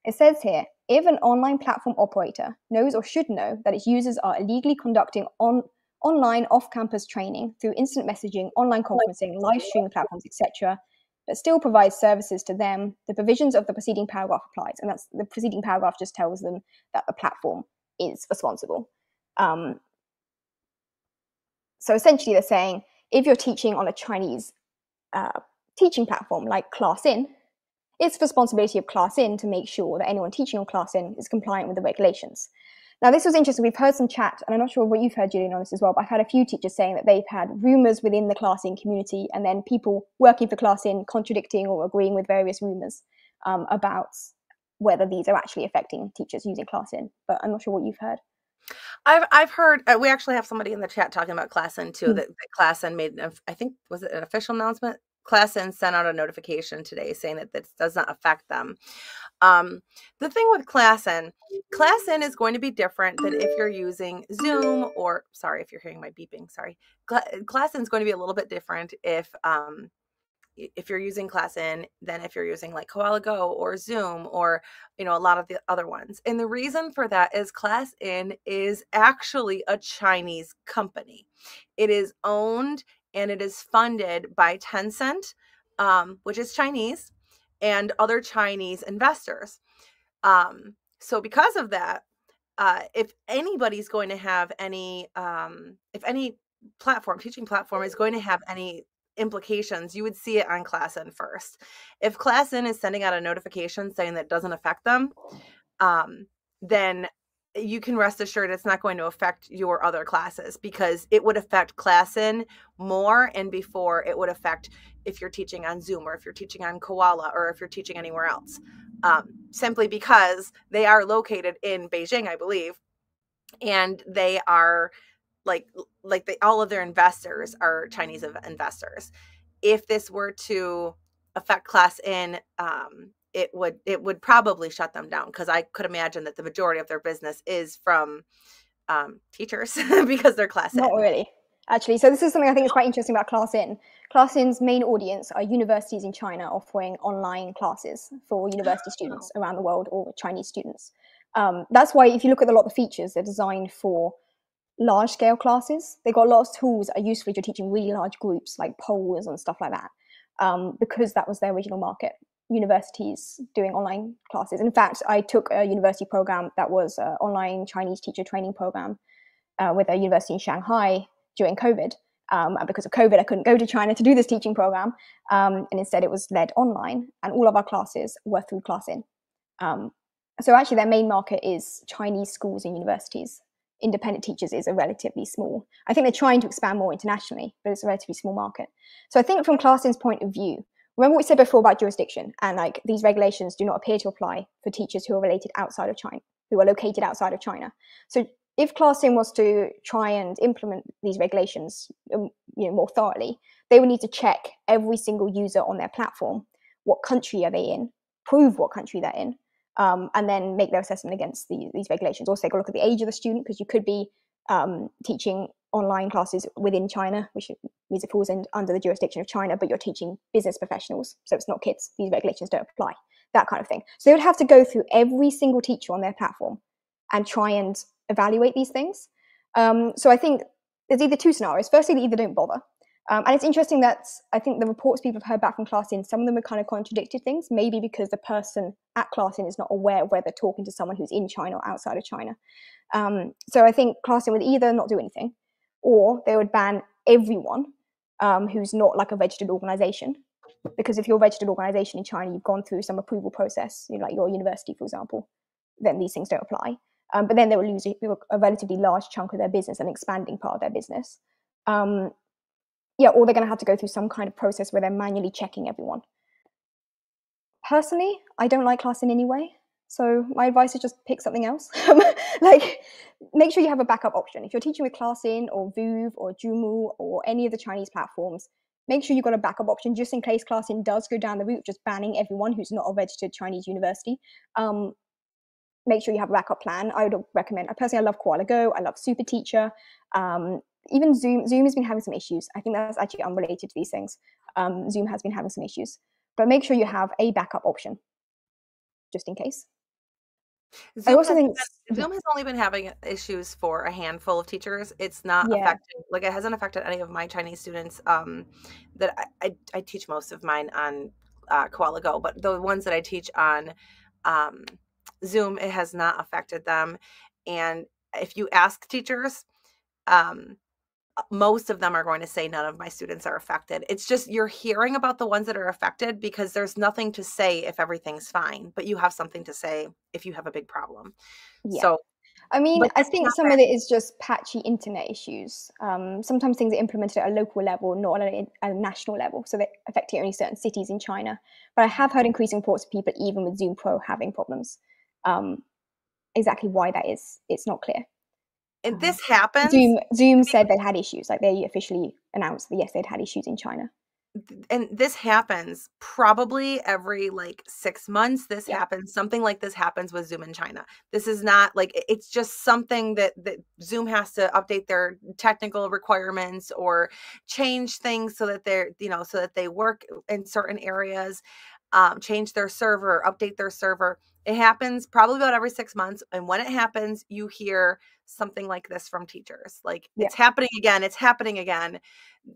It says here, if an online platform operator knows or should know that its users are illegally conducting on online off-campus training through instant messaging, online conferencing, live streaming platforms, etc., but still provides services to them, the provisions of the preceding paragraph applies. And that's the preceding paragraph just tells them that the platform is responsible. Um, so essentially, they're saying if you're teaching on a Chinese uh, teaching platform like ClassIn, it's the responsibility of ClassIn to make sure that anyone teaching on ClassIn is compliant with the regulations. Now, this was interesting. We've heard some chat, and I'm not sure what you've heard, Jillian, on this as well, but I've had a few teachers saying that they've had rumours within the ClassIn community and then people working for ClassIn contradicting or agreeing with various rumours um, about whether these are actually affecting teachers using ClassIn. But I'm not sure what you've heard. I've I've heard uh, we actually have somebody in the chat talking about ClassIn too. Mm-hmm. That, that ClassIn made I think was it an official announcement ClassIn sent out a notification today saying that this does not affect them. Um, the thing with ClassIn, ClassIn is going to be different than if you're using Zoom or, sorry if you're hearing my beeping, sorry. ClassIn is going to be a little bit different if um, if you're using ClassIn than if you're using like Koala Go or Zoom or you know a lot of the other ones. And the reason for that is ClassIn is actually a Chinese company. It is owned and it is funded by Tencent, um, which is Chinese, and other Chinese investors. Um, so, because of that, uh, if anybody's going to have any, um, if any platform, teaching platform is going to have any implications, you would see it on ClassIn first. If ClassIn is sending out a notification saying that doesn't affect them, um, then you can rest assured it's not going to affect your other classes because it would affect ClassIn more and before it would affect if you're teaching on Zoom or if you're teaching on Koala or if you're teaching anywhere else. Um, simply because they are located in Beijing, I believe, and they are like like they all of their investors are Chinese investors. If this were to affect ClassIn um, it would it would probably shut them down because I could imagine that the majority of their business is from um, teachers because they're class Not really, actually. So this is something I think is quite interesting about ClassIn. Class In's main audience are universities in China offering online classes for university students oh. around the world or Chinese students. Um, that's why if you look at a lot of the features, they're designed for large scale classes. They've got a lot of tools that are useful if you're teaching really large groups like polls and stuff like that. Um, because that was their original market universities doing online classes. In fact, I took a university program that was an online Chinese teacher training program uh, with a university in Shanghai during COVID. Um, and because of COVID, I couldn't go to China to do this teaching program. Um, and instead, it was led online. And all of our classes were through ClassIn. Um, so actually, their main market is Chinese schools and universities. Independent teachers is a relatively small. I think they're trying to expand more internationally, but it's a relatively small market. So I think from ClassIn's point of view, remember what we said before about jurisdiction and like these regulations do not appear to apply for teachers who are related outside of China, who are located outside of China. So if ClassIn was to try and implement these regulations um, you know, more thoroughly, they would need to check every single user on their platform. What country are they in? Prove what country they're in. Um, and then make their assessment against the, these regulations. Also, take a look at the age of the student because you could be um, teaching online classes within China, which means it falls in, under the jurisdiction of China, but you're teaching business professionals, so it's not kids. These regulations don't apply, that kind of thing. So they would have to go through every single teacher on their platform and try and evaluate these things. Um, so I think there's either two scenarios. Firstly, they either don't bother. Um, and it's interesting that I think the reports people have heard back from ClassIn, some of them have kind of contradicted things, maybe because the person at ClassIn is not aware of whether they're talking to someone who's in China or outside of China. Um, so I think ClassIn would either not do anything or they would ban everyone um, who's not like a registered organization. Because if you're a registered organization in China, you've gone through some approval process, you know, like your university, for example, then these things don't apply. Um, but then they will lose a, a, relatively large chunk of their business, an expanding part of their business. Um, yeah, or they're going to have to go through some kind of process where they're manually checking everyone. Personally, I don't like ClassIn any anyway. So my advice is just pick something else. like make sure you have a backup option. If you're teaching with ClassIn or VooV or Zhumu or any of the Chinese platforms, make sure you've got a backup option just in case ClassIn does go down the route of just banning everyone who's not a registered Chinese university. Um, make sure you have a backup plan. I would recommend. Personally, I love Koala Go. I love Super Teacher. Um, even Zoom. Zoom has been having some issues. I think that's actually unrelated to these things. Um, Zoom has been having some issues, but make sure you have a backup option just in case. Zoom I also think been, Zoom has only been having issues for a handful of teachers. It's not yeah. affecting like it hasn't affected any of my Chinese students. Um, that I, I, I teach most of mine on uh, Koala Go, but the ones that I teach on um, Zoom, it has not affected them. And if you ask teachers, um, most of them are going to say none of my students are affected. It's just you're hearing about the ones that are affected because there's nothing to say if everything's fine, but you have something to say if you have a big problem. Yeah. So I mean, I think some of it is just patchy internet issues. Um, sometimes things are implemented at a local level, not at a, a, national level, so they're affecting only certain cities in China. But I have heard increasing reports of people, even with Zoom Pro, having problems. Um, exactly why that is, it's not clear. And um, this happens. Zoom Zoom said they had issues, like they officially announced that yes, they'd had issues in China and this happens probably every like six months this yeah. happens something like this happens with zoom in china this is not like it's just something that that zoom has to update their technical requirements or change things so that they're you know so that they work in certain areas um, change their server update their server it happens probably about every six months and when it happens you hear something like this from teachers like yeah. it's happening again it's happening again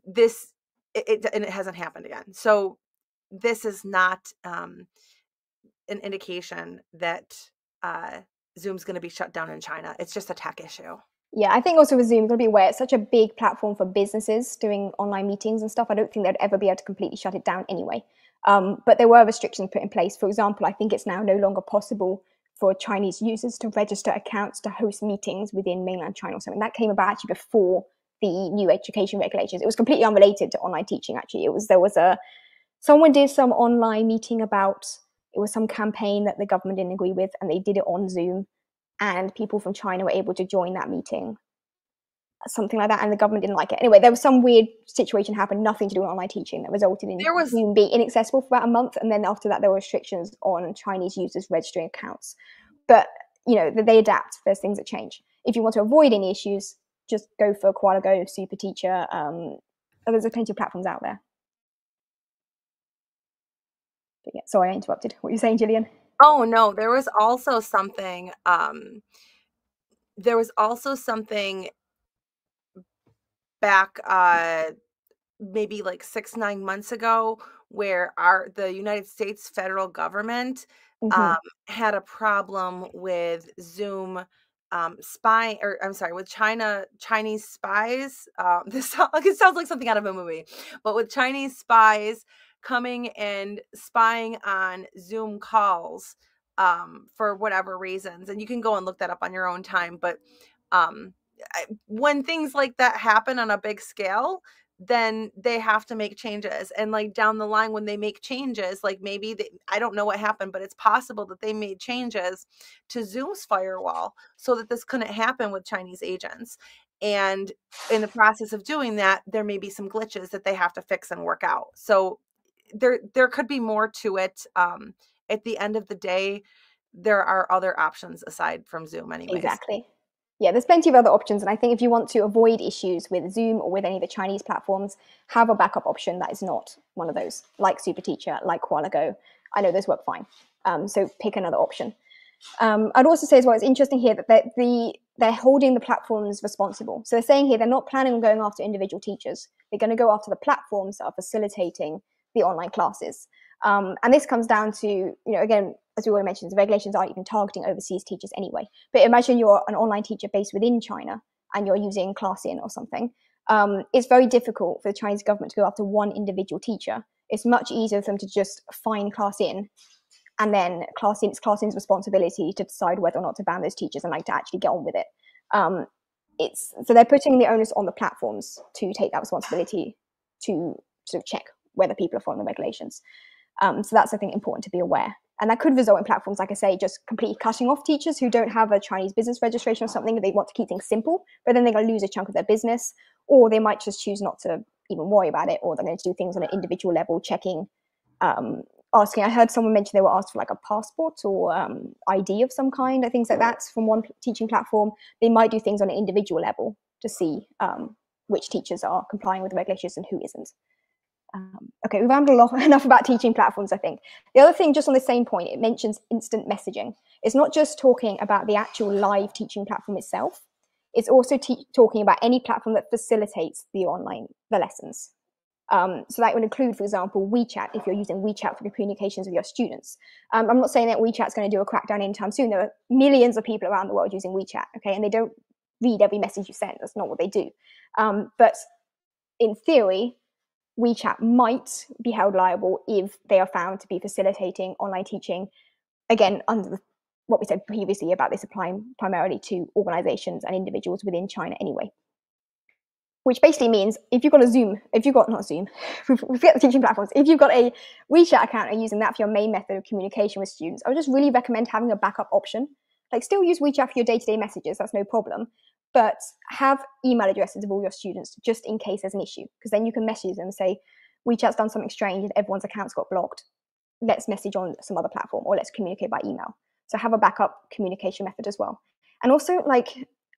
this it, it, and it hasn't happened again. So this is not um, an indication that uh, Zoom's going to be shut down in China. It's just a tech issue. Yeah, I think also with Zoom, you've got to be aware it's such a big platform for businesses doing online meetings and stuff. I don't think they'd ever be able to completely shut it down anyway. Um, but there were restrictions put in place. For example, I think it's now no longer possible for Chinese users to register accounts to host meetings within mainland China or something. That came about actually before the new education regulations. It was completely unrelated to online teaching. Actually, it was there was a someone did some online meeting about it was some campaign that the government didn't agree with, and they did it on Zoom, and people from China were able to join that meeting, something like that, and the government didn't like it. Anyway, there was some weird situation happened, nothing to do with online teaching, that resulted in there was Zoom being inaccessible for about a month, and then after that, there were restrictions on Chinese users registering accounts. But you know, that they adapt. There's things that change. If you want to avoid any issues, just go for Koala Go, Super Teacher. Um, there's a plenty of platforms out there. But yeah, sorry, I interrupted. What were you saying, Jillian? Oh no, there was also something. Um, there was also something back, uh, maybe like six nine months ago, where our the United States federal government mm-hmm. um, had a problem with Zoom um spy or i'm sorry with china chinese spies um this it sounds like something out of a movie but with chinese spies coming and spying on zoom calls um for whatever reasons and you can go and look that up on your own time but um when things like that happen on a big scale then they have to make changes and like down the line when they make changes like maybe they, i don't know what happened but it's possible that they made changes to zoom's firewall so that this couldn't happen with chinese agents and in the process of doing that there may be some glitches that they have to fix and work out. So there there could be more to it um at the end of the day there are other options aside from zoom anyway exactly yeah, there's plenty of other options. And I think if you want to avoid issues with Zoom or with any of the Chinese platforms, have a backup option that is not one of those, like Super Teacher, like Koala Go. I know those work fine. Um, so pick another option. Um, I'd also say as well, it's interesting here that they're, the, they're holding the platforms responsible. So they're saying here they're not planning on going after individual teachers. They're going to go after the platforms that are facilitating the online classes. Um, and this comes down to, you know, again, as we already mentioned, the regulations aren't even targeting overseas teachers anyway. But imagine you're an online teacher based within China and you're using ClassIn or something. Um, it's very difficult for the Chinese government to go after one individual teacher. It's much easier for them to just find ClassIn and then ClassIn, it's ClassIn's responsibility to decide whether or not to ban those teachers and like to actually get on with it. Um, it's so they're putting the onus on the platforms to take that responsibility to sort of check whether people are following the regulations. Um, so that's I think important to be aware. And that could result in platforms, like I say, just completely cutting off teachers who don't have a Chinese business registration or something. They want to keep things simple, but then they're going to lose a chunk of their business, or they might just choose not to even worry about it, or they're going to do things on an individual level, checking, um, asking. I heard someone mention they were asked for like a passport or um, ID of some kind, or things like that from one teaching platform. They might do things on an individual level to see um, which teachers are complying with the regulations and who isn't. Um, okay, we've rambled long, enough about teaching platforms, I think. The other thing, just on the same point, it mentions instant messaging. It's not just talking about the actual live teaching platform itself. It's also talking about any platform that facilitates the online the lessons. Um, so that would include, for example, WeChat, if you're using WeChat for the communications with your students. Um, I'm not saying that WeChat's going to do a crackdown anytime soon. There are millions of people around the world using WeChat, okay, and they don't read every message you send. That's not what they do. Um, but in theory, WeChat might be held liable if they are found to be facilitating online teaching, again, under the what we said previously about this applying primarily to organizations and individuals within China anyway. Which basically means if you've got a Zoom, if you've got not Zoom, forget the teaching platforms, if you've got a WeChat account and using that for your main method of communication with students, I would just really recommend having a backup option. Like still use WeChat for your day-to-day messages, that's no problem. But have email addresses of all your students just in case there's an issue. Because then you can message them and say, WeChat's done something strange and everyone's accounts got blocked. Let's message on some other platform or let's communicate by email. So have a backup communication method as well. And also, like,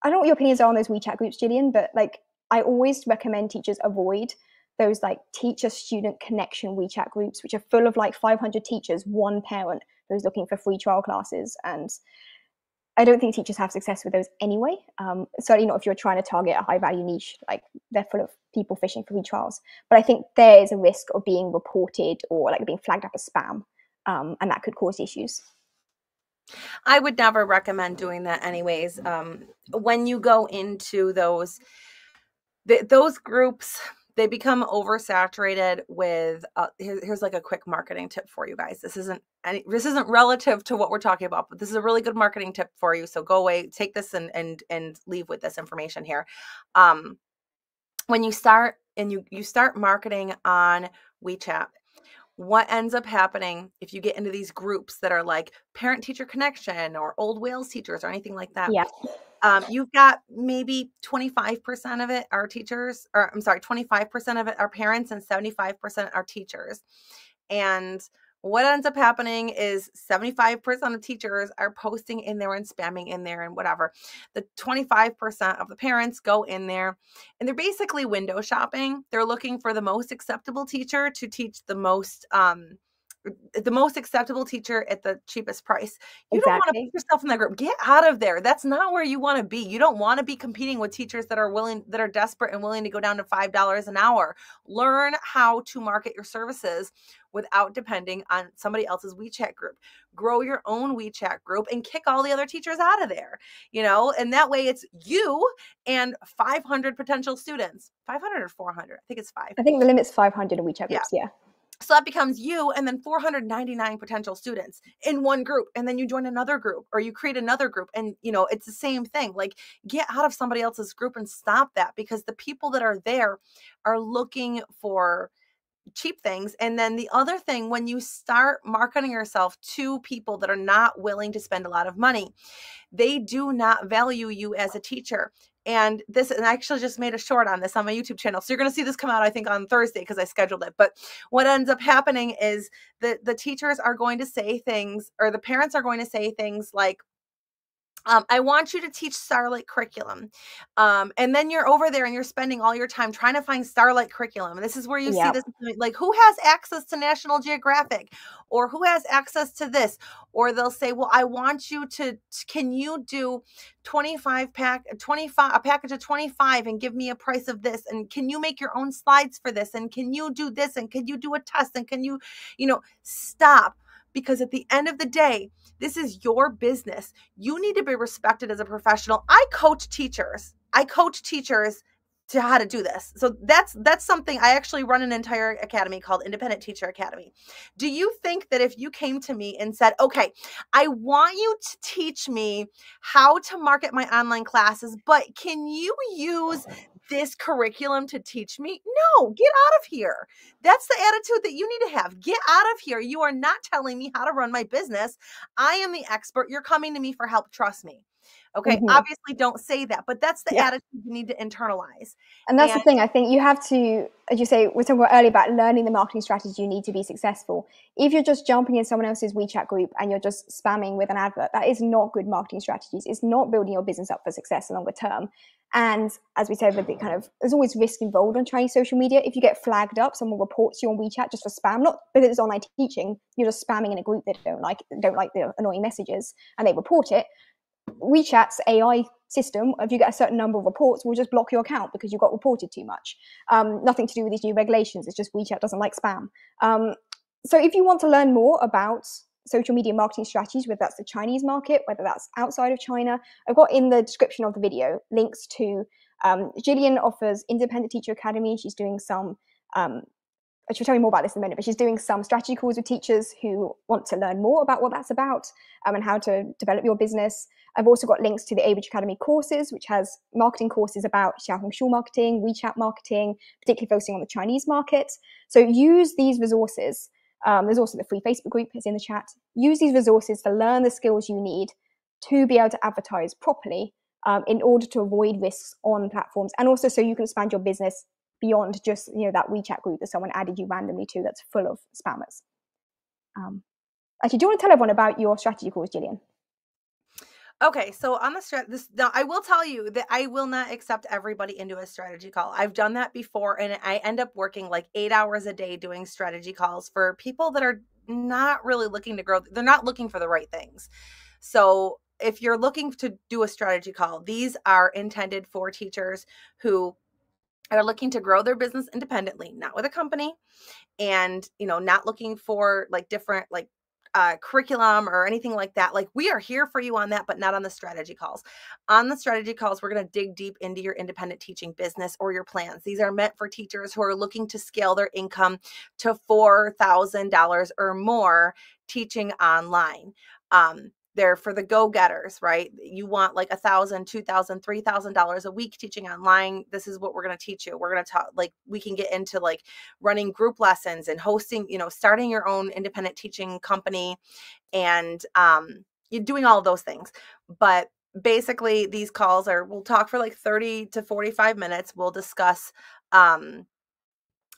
I don't know what your opinions are on those WeChat groups, Jillian, but like, I always recommend teachers avoid those like teacher student connection WeChat groups, which are full of like 500 teachers, one parent who's looking for free trial classes. And I don't think teachers have success with those anyway. Um, certainly not if you're trying to target a high value niche, like they're full of people fishing for free trials. But I think there is a risk of being reported or like being flagged up as spam, um, and that could cause issues. I would never recommend doing that anyways. Um, when you go into those th- those groups, they become oversaturated with uh, here, here's like a quick marketing tip for you guys. This isn't any this isn't relative to what we're talking about, but this is a really good marketing tip for you. So go away, take this and and and leave with this information here. Um when you start and you you start marketing on WeChat what ends up happening if you get into these groups that are like parent teacher connection or old whales teachers or anything like that. Yeah. Um, you've got maybe 25% of it are teachers or i'm sorry 25% of it are parents and 75% are teachers. And what ends up happening is 75% of teachers are posting in there and spamming in there and whatever. The 25% of the parents go in there and they're basically window shopping. They're looking for the most acceptable teacher to teach the most um the most acceptable teacher at the cheapest price. You exactly. don't want to put yourself in that group. Get out of there. That's not where you want to be. You don't want to be competing with teachers that are willing, that are desperate and willing to go down to $5 an hour. Learn how to market your services without depending on somebody else's WeChat group. Grow your own WeChat group and kick all the other teachers out of there, you know, and that way it's you and 500 potential students. 500 or 400? I think it's five. I think the limit's 500 in WeChat groups. Yeah. yeah. So that becomes you and then 499 potential students in one group. And then you join another group or you create another group. And, you know, it's the same thing. Like get out of somebody else's group and stop that because the people that are there are looking for cheap things. And then the other thing, when you start marketing yourself to people that are not willing to spend a lot of money, they do not value you as a teacher and this and i actually just made a short on this on my youtube channel so you're going to see this come out i think on thursday because i scheduled it but what ends up happening is that the teachers are going to say things or the parents are going to say things like um, I want you to teach Starlight curriculum. Um, and then you're over there and you're spending all your time trying to find Starlight curriculum. And this is where you yep. see this like, who has access to National Geographic or who has access to this? Or they'll say, well, I want you to, can you do 25 pack, 25, a package of 25 and give me a price of this? And can you make your own slides for this? And can you do this? And can you do a test? And can you, you know, stop because at the end of the day, this is your business. You need to be respected as a professional. I coach teachers. I coach teachers to how to do this. So that's that's something I actually run an entire academy called Independent Teacher Academy. Do you think that if you came to me and said, "Okay, I want you to teach me how to market my online classes, but can you use this curriculum to teach me?" No, get out of here. That's the attitude that you need to have. Get out of here. You are not telling me how to run my business. I am the expert. You're coming to me for help. Trust me. Okay. Mm-hmm. Obviously, don't say that, but that's the yeah. attitude you need to internalize. And that's and, the thing. I think you have to, as you say, we talked about earlier about learning the marketing strategy you need to be successful. If you're just jumping in someone else's WeChat group and you're just spamming with an advert, that is not good marketing strategies. It's not building your business up for success longer term. And as we said, with the kind of, there's always risk involved on Chinese social media. If you get flagged up, someone reports you on WeChat just for spam, not because it's online teaching, you're just spamming in a group that don't like, don't like the annoying messages, and they report it WeChat's AI system, if you get a certain number of reports, will just block your account because you got reported too much. Um, nothing to do with these new regulations. It's just WeChat doesn't like spam. Um, so if you want to learn more about social media marketing strategies, whether that's the Chinese market, whether that's outside of China, I've got in the description of the video links to um, Jillian offers Independent Teacher Academy. She's doing some um, she'll tell you more about this in a minute, but she's doing some strategy calls with teachers who want to learn more about what that's about um, and how to develop your business. I've also got links to the Abridge Academy courses, which has marketing courses about Xiaohongshu marketing, WeChat marketing, particularly focusing on the Chinese market. So use these resources. Um, there's also the free Facebook group, it's in the chat. Use these resources to learn the skills you need to be able to advertise properly um, in order to avoid risks on platforms and also so you can expand your business beyond just you know that WeChat group that someone added you randomly to that's full of spammers. Um, actually, do you want to tell everyone about your strategy calls, Jillian? Okay, so on the strat, this now I will tell you that I will not accept everybody into a strategy call. I've done that before, and I end up working like eight hours a day doing strategy calls for people that are not really looking to grow. They're not looking for the right things. So if you're looking to do a strategy call, these are intended for teachers who are looking to grow their business independently, not with a company, and you know, not looking for like different like uh, curriculum or anything like that. Like we are here for you on that, but not on the strategy calls. On the strategy calls, we're going to dig deep into your independent teaching business or your plans. These are meant for teachers who are looking to scale their income to $4,000 or more teaching online. Um, they're for the go-getters right? You want like a thousand two thousand three thousand dollars a week teaching online. This is what we're going to teach you. We're going to talk like we can get into like running group lessons and hosting you know starting your own independent teaching company and um you're doing all those things. But basically these calls are we'll talk for like 30 to 45 minutes. We'll discuss um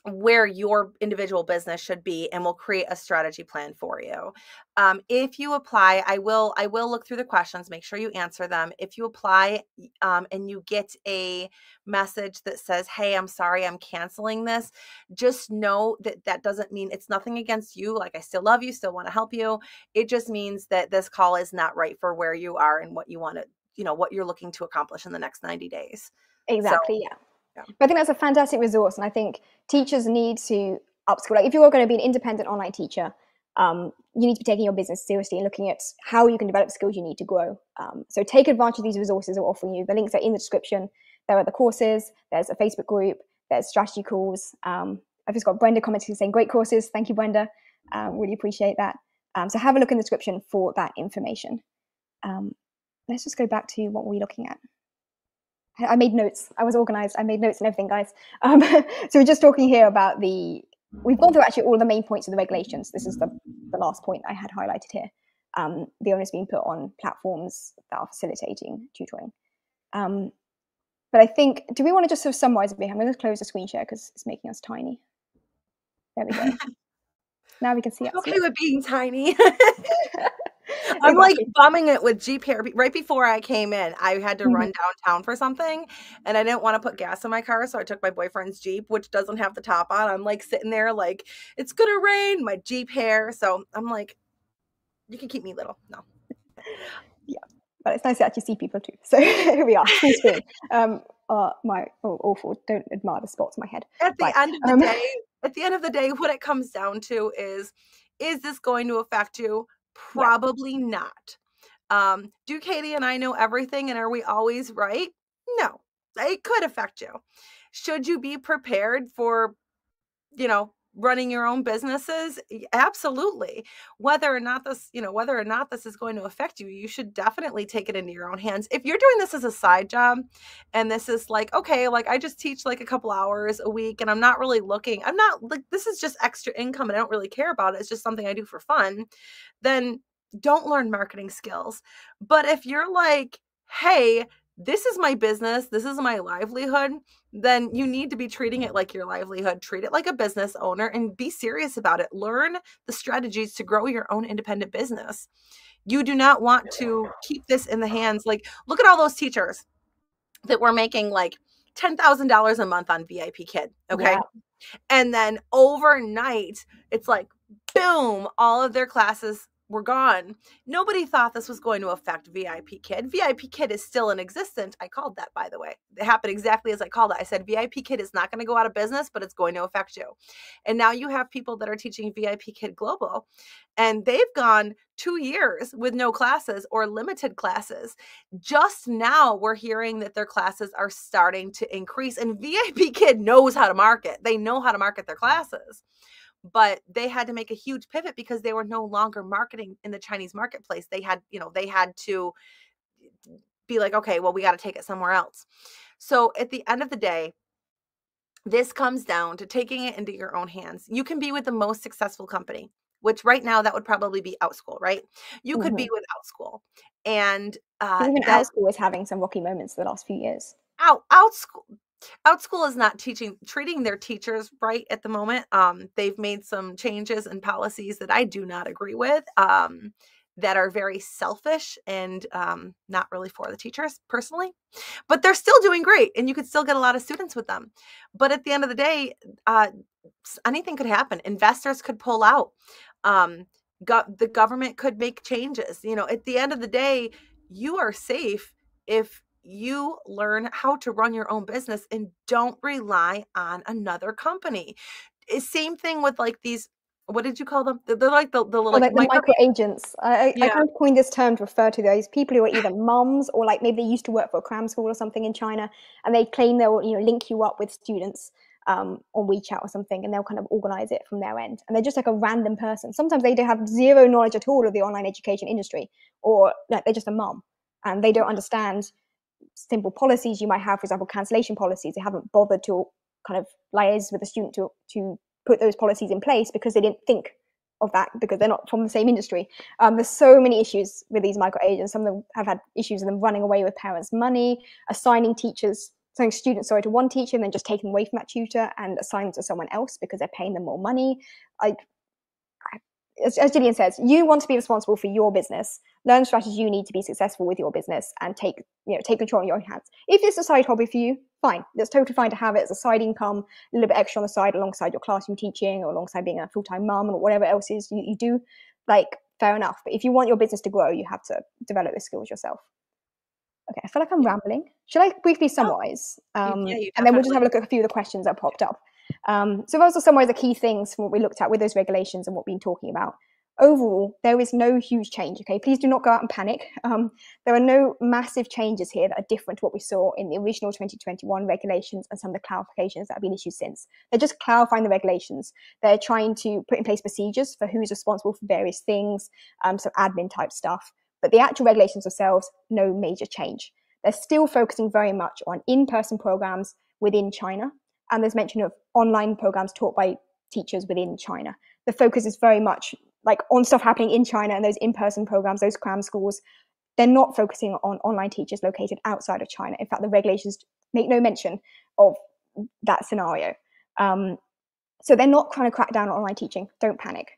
where your individual business should be and we'll create a strategy plan for you. Um, if you apply i will i will look through the questions make sure you answer them. If you apply um, and you get a message that says hey i'm sorry i'm canceling this just know that that doesn't mean it's nothing against you like i still love you still want to help you. It just means that this call is not right for where you are and what you want to you know what you're looking to accomplish in the next 90 days. Exactly so, yeah yeah. But I think that's a fantastic resource, and I think teachers need to upskill. Like if you are going to be an independent online teacher, um, you need to be taking your business seriously and looking at how you can develop skills you need to grow. Um, so take advantage of these resources we're offering you. The links are in the description. There are the courses. There's a Facebook group. There's strategy calls. Um, I've just got Brenda commenting saying, "Great courses, thank you, Brenda. Um, really appreciate that." Um, so have a look in the description for that information. Um, let's just go back to what we're looking at. I made notes. I was organized. I made notes and everything, guys. Um, so we're just talking here about the. We've gone through actually all the main points of the regulations. This is the, the last point I had highlighted here. Um, the onus being put on platforms that are facilitating tutoring. Um, but I think, do we want to just sort of summarize a bit? I'm going to close the screen share because it's making us tiny. There we go. now we can see. Okay with being tiny. I'm like bumming it with GPR. Right before I came in, I had to mm-hmm. run downtown for something and I didn't want to put gas in my car. So I took my boyfriend's Jeep, which doesn't have the top on. I'm like sitting there, like, it's going to rain, my Jeep hair. So I'm like, you can keep me little. No. Yeah. But it's nice to actually see people too. So here we are. Um, uh, my oh, awful. Don't admire the spots on my head. At the right. end of the um, day, at the end of the day, what it comes down to is, is this going to affect you? Probably yeah. not. Um, do Katie and I know everything and are we always right? No, it could affect you. Should you be prepared for, you know, running your own businesses absolutely. Whether or not this you know whether or not this is going to affect you you should definitely take it into your own hands. If you're doing this as a side job and this is like okay like i just teach like a couple hours a week and i'm not really looking i'm not like this is just extra income and i don't really care about it it's just something i do for fun then don't learn marketing skills. But if you're like hey this is my business, this is my livelihood, then you need to be treating it like your livelihood. Treat it like a business owner and be serious about it. Learn the strategies to grow your own independent business. You do not want to keep this in the hands. Like, look at all those teachers that were making like $10,000 a month on VIP Kid. Okay. Yeah. And then overnight, it's like, boom, all of their classes were gone, nobody thought this was going to affect VIP Kid. VIP Kid is still in existence. I called that, by the way. It happened exactly as I called it. I said VIP Kid is not going to go out of business, but it's going to affect you. And now you have people that are teaching VIP Kid Global, and they've gone two years with no classes or limited classes. Just now, we're hearing that their classes are starting to increase, and VIP Kid knows how to market. They know how to market their classes but they had to make a huge pivot because they were no longer marketing in the Chinese marketplace. They had, you know, they had to be like, okay, well, we got to take it somewhere else. So at the end of the day, this comes down to taking it into your own hands. You can be with the most successful company, which right now that would probably be Outschool, right? You could mm-hmm. be with Outschool, and uh, even that, Outschool is having some rocky moments the last few years. Out Outschool, Outschool is not teaching treating their teachers right at the moment. Um, they've made some changes and policies that I do not agree with. Um, that are very selfish and um, not really for the teachers personally, but they're still doing great, and you could still get a lot of students with them. But at the end of the day, uh, anything could happen. Investors could pull out. Um, go- the government could make changes. You know, at the end of the day, you are safe if you learn how to run your own business and don't rely on another company. Eh, same thing with like these what did you call them? They're like the, the little oh, like, micro, micro agents. I, yeah. I kind of coined this term to refer to those people who are either mums or like maybe they used to work for a cram school or something in China, and they claim they'll you know link you up with students um, on WeChat or something, and they'll kind of organize it from their end. And they're just like a random person. Sometimes they do have zero knowledge at all of the online education industry, or like they're just a mum and they don't understand simple policies you might have, for example, cancellation policies. They haven't bothered to kind of liaise with the student to to put those policies in place because they didn't think of that because they're not from the same industry. Um, there's so many issues with these micro agents. Some of them have had issues with them running away with parents' money, assigning teachers, assigning students, sorry, to one teacher and then just taking away from that tutor and assigning to someone else because they're paying them more money. I as, as Jillian says, you want to be responsible for your business. Learn strategies you need to be successful with your business and take, you know, take control in your own hands. If it's a side hobby for you, fine. It's totally fine to have it as a side income, a little bit extra on the side alongside your classroom teaching or alongside being a full-time mum or whatever else is you, you do. Like, fair enough. But if you want your business to grow, you have to develop the skills yourself. Okay, I feel like I'm rambling. Should I briefly summarize? Um, yeah, and then we'll just have a look at a few of the questions that popped up. Um, so those are some of the key things from what we looked at with those regulations and what we've been talking about. Overall, there is no huge change. Okay, please do not go out and panic. Um, there are no massive changes here that are different to what we saw in the original 2021 regulations and some of the clarifications that have been issued since. They're just clarifying the regulations. They're trying to put in place procedures for who's responsible for various things, um, some admin type stuff. But the actual regulations themselves, no major change. They're still focusing very much on in-person programs within China and there's mention of online programs taught by teachers within China. The focus is very much like on stuff happening in China and those in-person programs, those cram schools. They're not focusing on online teachers located outside of China. In fact, the regulations make no mention of that scenario. Um, so they're not trying to crack down on online teaching. Don't panic.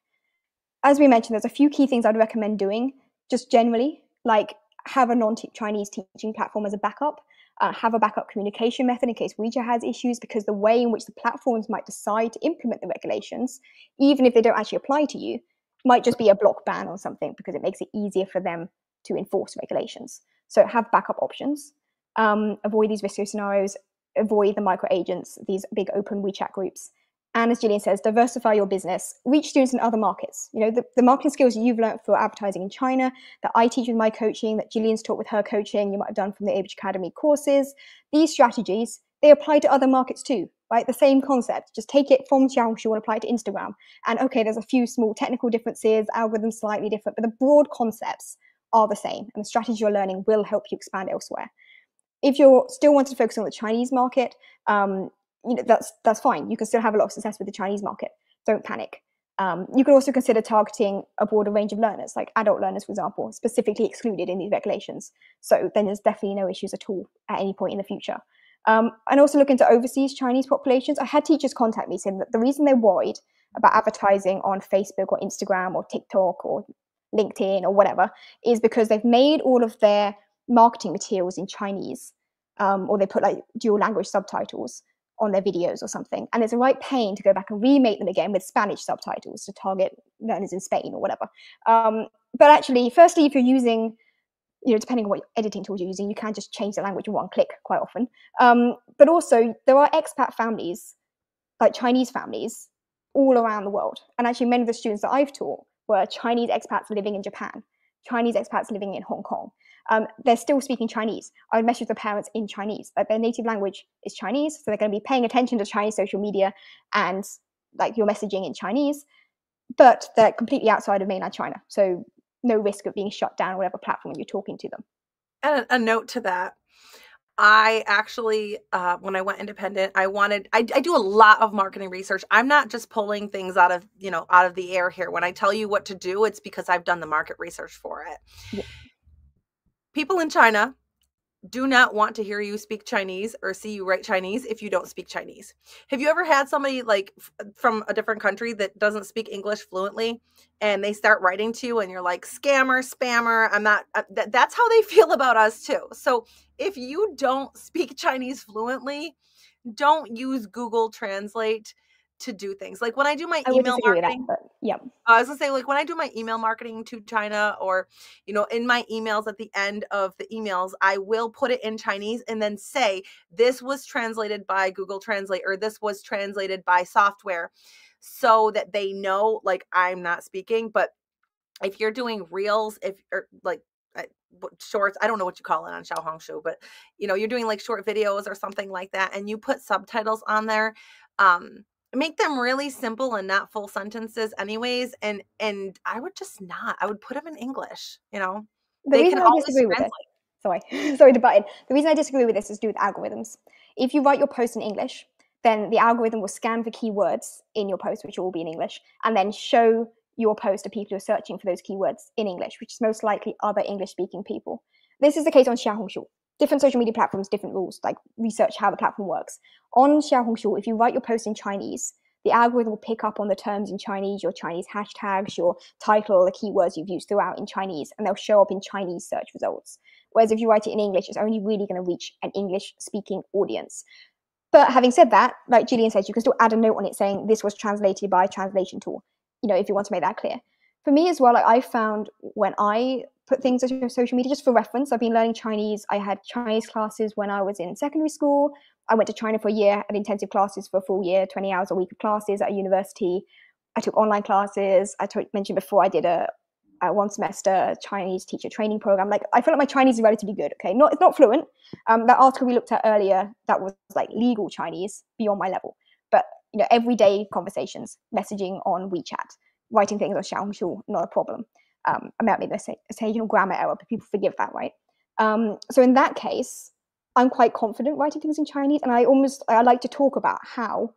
As we mentioned, there's a few key things I'd recommend doing just generally, like have a non-Chinese teaching platform as a backup uh, have a backup communication method in case WeChat has issues, because the way in which the platforms might decide to implement the regulations, even if they don't actually apply to you, might just be a block ban or something because it makes it easier for them to enforce regulations. So have backup options, um, avoid these risky scenarios, avoid the micro agents, these big open WeChat groups, and as Jillian says, diversify your business, reach students in other markets. You know, the, the marketing skills you've learned for advertising in China, that I teach with my coaching, that Jillian's taught with her coaching, you might have done from the Abridge Academy courses. These strategies, they apply to other markets too, right? The same concept. Just take it from Xiaoshu and apply it to Instagram. And okay, there's a few small technical differences, algorithms slightly different, but the broad concepts are the same. And the strategy you're learning will help you expand elsewhere. If you're still wanting to focus on the Chinese market, um, you know that's that's fine. You can still have a lot of success with the Chinese market. Don't panic. Um, you can also consider targeting a broader range of learners, like adult learners, for example, specifically excluded in these regulations. So then there's definitely no issues at all at any point in the future. Um, and also look into overseas Chinese populations. I had teachers contact me saying that the reason they're worried about advertising on Facebook or Instagram or TikTok or LinkedIn or whatever is because they've made all of their marketing materials in Chinese, um, or they put like dual language subtitles on their videos or something. And it's a right pain to go back and remake them again with Spanish subtitles to target learners in Spain or whatever. Um, but actually, firstly, if you're using you know, depending on what editing tools you're using, you can just change the language in one click quite often. Um, but also, there are expat families, like Chinese families, all around the world. And actually, many of the students that I've taught were Chinese expats living in Japan, Chinese expats living in Hong Kong. Um, they're still speaking Chinese. I would message the parents in Chinese. Like their native language is Chinese, so they're going to be paying attention to Chinese social media and like your messaging in Chinese. But they're completely outside of mainland China, so no risk of being shut down whatever platform you're talking to them. And a, note to that. I actually, uh, when I went independent, I wanted. I, I do a lot of marketing research. I'm not just pulling things out of you know out of the air here. When I tell you what to do, it's because I've done the market research for it. Yeah. People in China do not want to hear you speak Chinese or see you write Chinese if you don't speak Chinese. Have you ever had somebody like f- from a different country that doesn't speak English fluently and they start writing to you and you're like scammer, spammer, I'm not uh, th- that's how they feel about us too. So if you don't speak Chinese fluently, don't use Google Translate to do things. Like when I do my I email marketing, that, yeah. I was gonna say, like when I do my email marketing to China, or you know, in my emails at the end of the emails, I will put it in Chinese and then say this was translated by Google Translate or this was translated by software, so that they know like I'm not speaking. But if you're doing reels, if or like shorts i don't know what you call it on xiaohongshu but you know you're doing like short videos or something like that and you put subtitles on there um make them really simple and not full sentences anyways and and i would just not i would put them in english you know the they reason I disagree with this, sorry, sorry to butt in. The reason I disagree with this is to do with algorithms. If you write your post in English, then the algorithm will scan for keywords in your post, which will all be in English, and then show your post to people who are searching for those keywords in English, which is most likely other English-speaking people. This is the case on Xiaohongshu different social media platforms, different rules, like research how the platform works. On Xiaohongshu, if you write your post in Chinese, the algorithm will pick up on the terms in Chinese, your Chinese hashtags, your title, the keywords you've used throughout in Chinese, and they'll show up in Chinese search results. Whereas if you write it in English, it's only really going to reach an English speaking audience. But having said that, like Jillian says, you can still add a note on it saying this was translated by a translation tool, you know, if you want to make that clear. For me as well, like I found when I put things on social media just for reference. I've been learning Chinese. I had Chinese classes when I was in secondary school. I went to China for a year, had intensive classes for a full year, 20 hours a week of classes at a university. I took online classes. I t- mentioned before I did a, a, one semester Chinese teacher training program. Like I feel like my Chinese is relatively good. Okay, not it's not fluent. Um, that article we looked at earlier that was like legal Chinese beyond my level, but you know everyday conversations, messaging on WeChat, writing things on Xiaohongshu, not a problem um, I might make this occasional grammar error, but people forgive that, right? Um, so in that case, I'm quite confident writing things in Chinese, and I almost I like to talk about how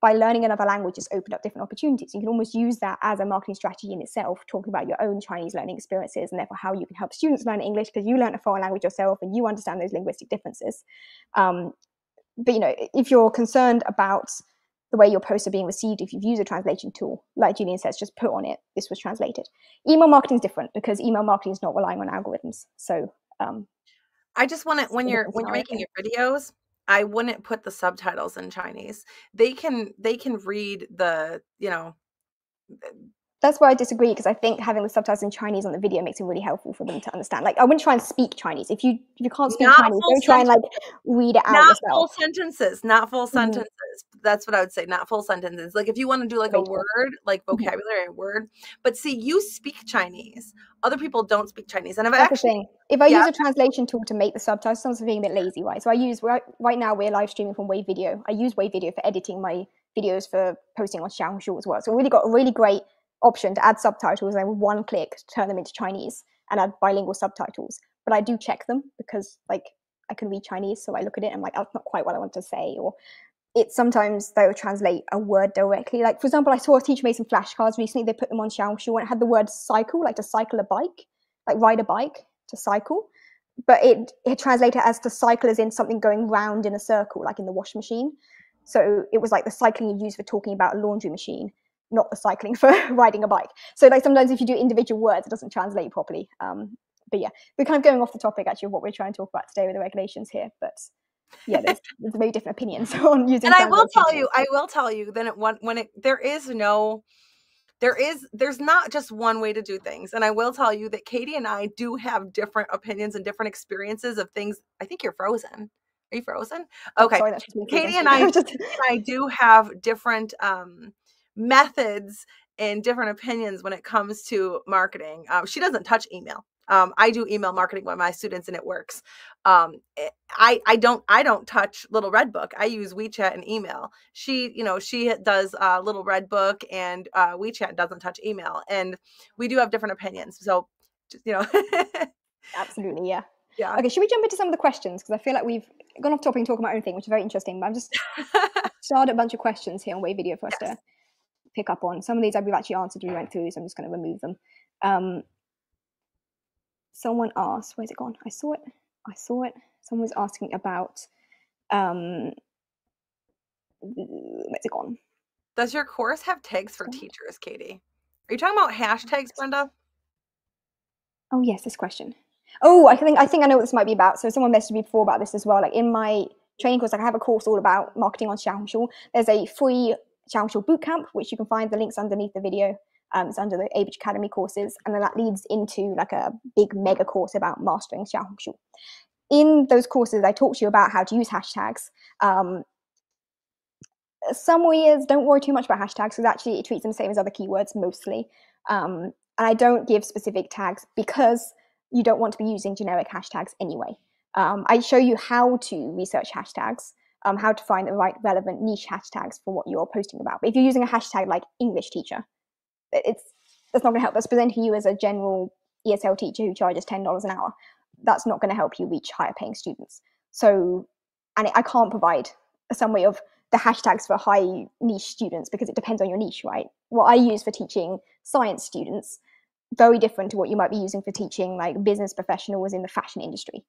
by learning another language has opened up different opportunities. You can almost use that as a marketing strategy in itself, talking about your own Chinese learning experiences and therefore how you can help students learn English because you learn a foreign language yourself and you understand those linguistic differences. Um, but you know, if you're concerned about the way your posts are being received if you've used a translation tool. Like Jillian says, just put on it, this was translated. Email marketing is different because email marketing is not relying on algorithms. So um, I just want to when you're when you're making your videos, I wouldn't put the subtitles in Chinese. They can they can read the, you know, that's where I disagree because I think having the subtitles in Chinese on the video makes it really helpful for them to understand. Like I wouldn't try and speak Chinese. If you if you can't speak not Chinese, don't try and like read it out not yourself. full sentences, not full mm-hmm. sentences. That's what I would say. Not full sentences. Like if you want to do like a word, like mm-hmm. vocabulary word. But see, you speak Chinese. Other people don't speak Chinese, and I've That's actually. If I yeah. use a translation tool to make the subtitles, sounds being a bit lazy, right? So I use right right now we're live streaming from Wave Video. I use Wave Video for editing my videos for posting on Xiaohongshu as well. So we really got a really great option to add subtitles and with one click to turn them into Chinese and add bilingual subtitles. But I do check them because like I can read Chinese, so I look at it and I'm like, that's not quite what I want to say. Or it sometimes they'll translate a word directly. Like for example, I saw a teacher made some flashcards recently. They put them on Xiaohongshu and it had the word cycle, like to cycle a bike, like ride a bike to cycle. But it it translated as to cycle as in something going round in a circle, like in the wash machine. So it was like the cycling you use for talking about a laundry machine not the cycling for riding a bike. So like sometimes if you do individual words, it doesn't translate properly. Um, but yeah, we're kind of going off the topic actually of what we're trying to talk about today with the regulations here. But yeah, there's, there's very different opinions on using. And I will tell you, I will tell you, then it, when when it there is no there is there's not just one way to do things and i will tell you that katie and i do have different opinions and different experiences of things i think you're frozen are you frozen Oh, okay sorry, that's just me katie and i Just- I do have different um, methods and different opinions when it comes to marketing. Um, she doesn't touch email. Um, I do email marketing with my students, and it works. Um, I I don't I don't touch Little Red Book. I use WeChat and email. She you know she does uh, Little Red Book and uh, WeChat doesn't touch email, and we do have different opinions. So just, you know, Absolutely, yeah. yeah. Okay, should we jump into some of the questions? Because I feel like we've gone off topic and talking about our own thing, which is very interesting. But I'm just started a bunch of questions here on Wave Video for us Yes. to pick up on. Some of these we've actually answered, we went through, so I'm just going to remove them. Um, someone asked, where's it gone? I saw it. I saw it. Someone was asking about, um, where's it gone? Does your course have tags for teachers, Katie? Are you talking about hashtags, Brenda? Oh yes, this question. Oh, I think I think I know what this might be about. So someone messaged me before about this as well. Like in my training course, like I have a course all about marketing on Xiaohongshu. There's a free Xiaohongshu bootcamp, which you can find the links underneath the video. Um, it's under the Abridge Academy courses, and then that leads into like a big mega course about mastering Xiaohongshu. In those courses, I talk to you about how to use hashtags. Um, some weirds don't worry too much about hashtags because actually it treats them the same as other keywords mostly. Um, and I don't give specific tags because you don't want to be using generic hashtags anyway. Um, I show you how to research hashtags, um, how to find the right relevant niche hashtags for what you're posting about. But if you're using a hashtag like English teacher, it's that's not going to help. That's presenting you as a general ESL teacher who charges ten dollars an hour. That's not going to help you reach higher paying students. So, and I can't provide a summary of the hashtags for high niche students because it depends on your niche, right? What I use for teaching science students very different to what you might be using for teaching like business professionals in the fashion industry.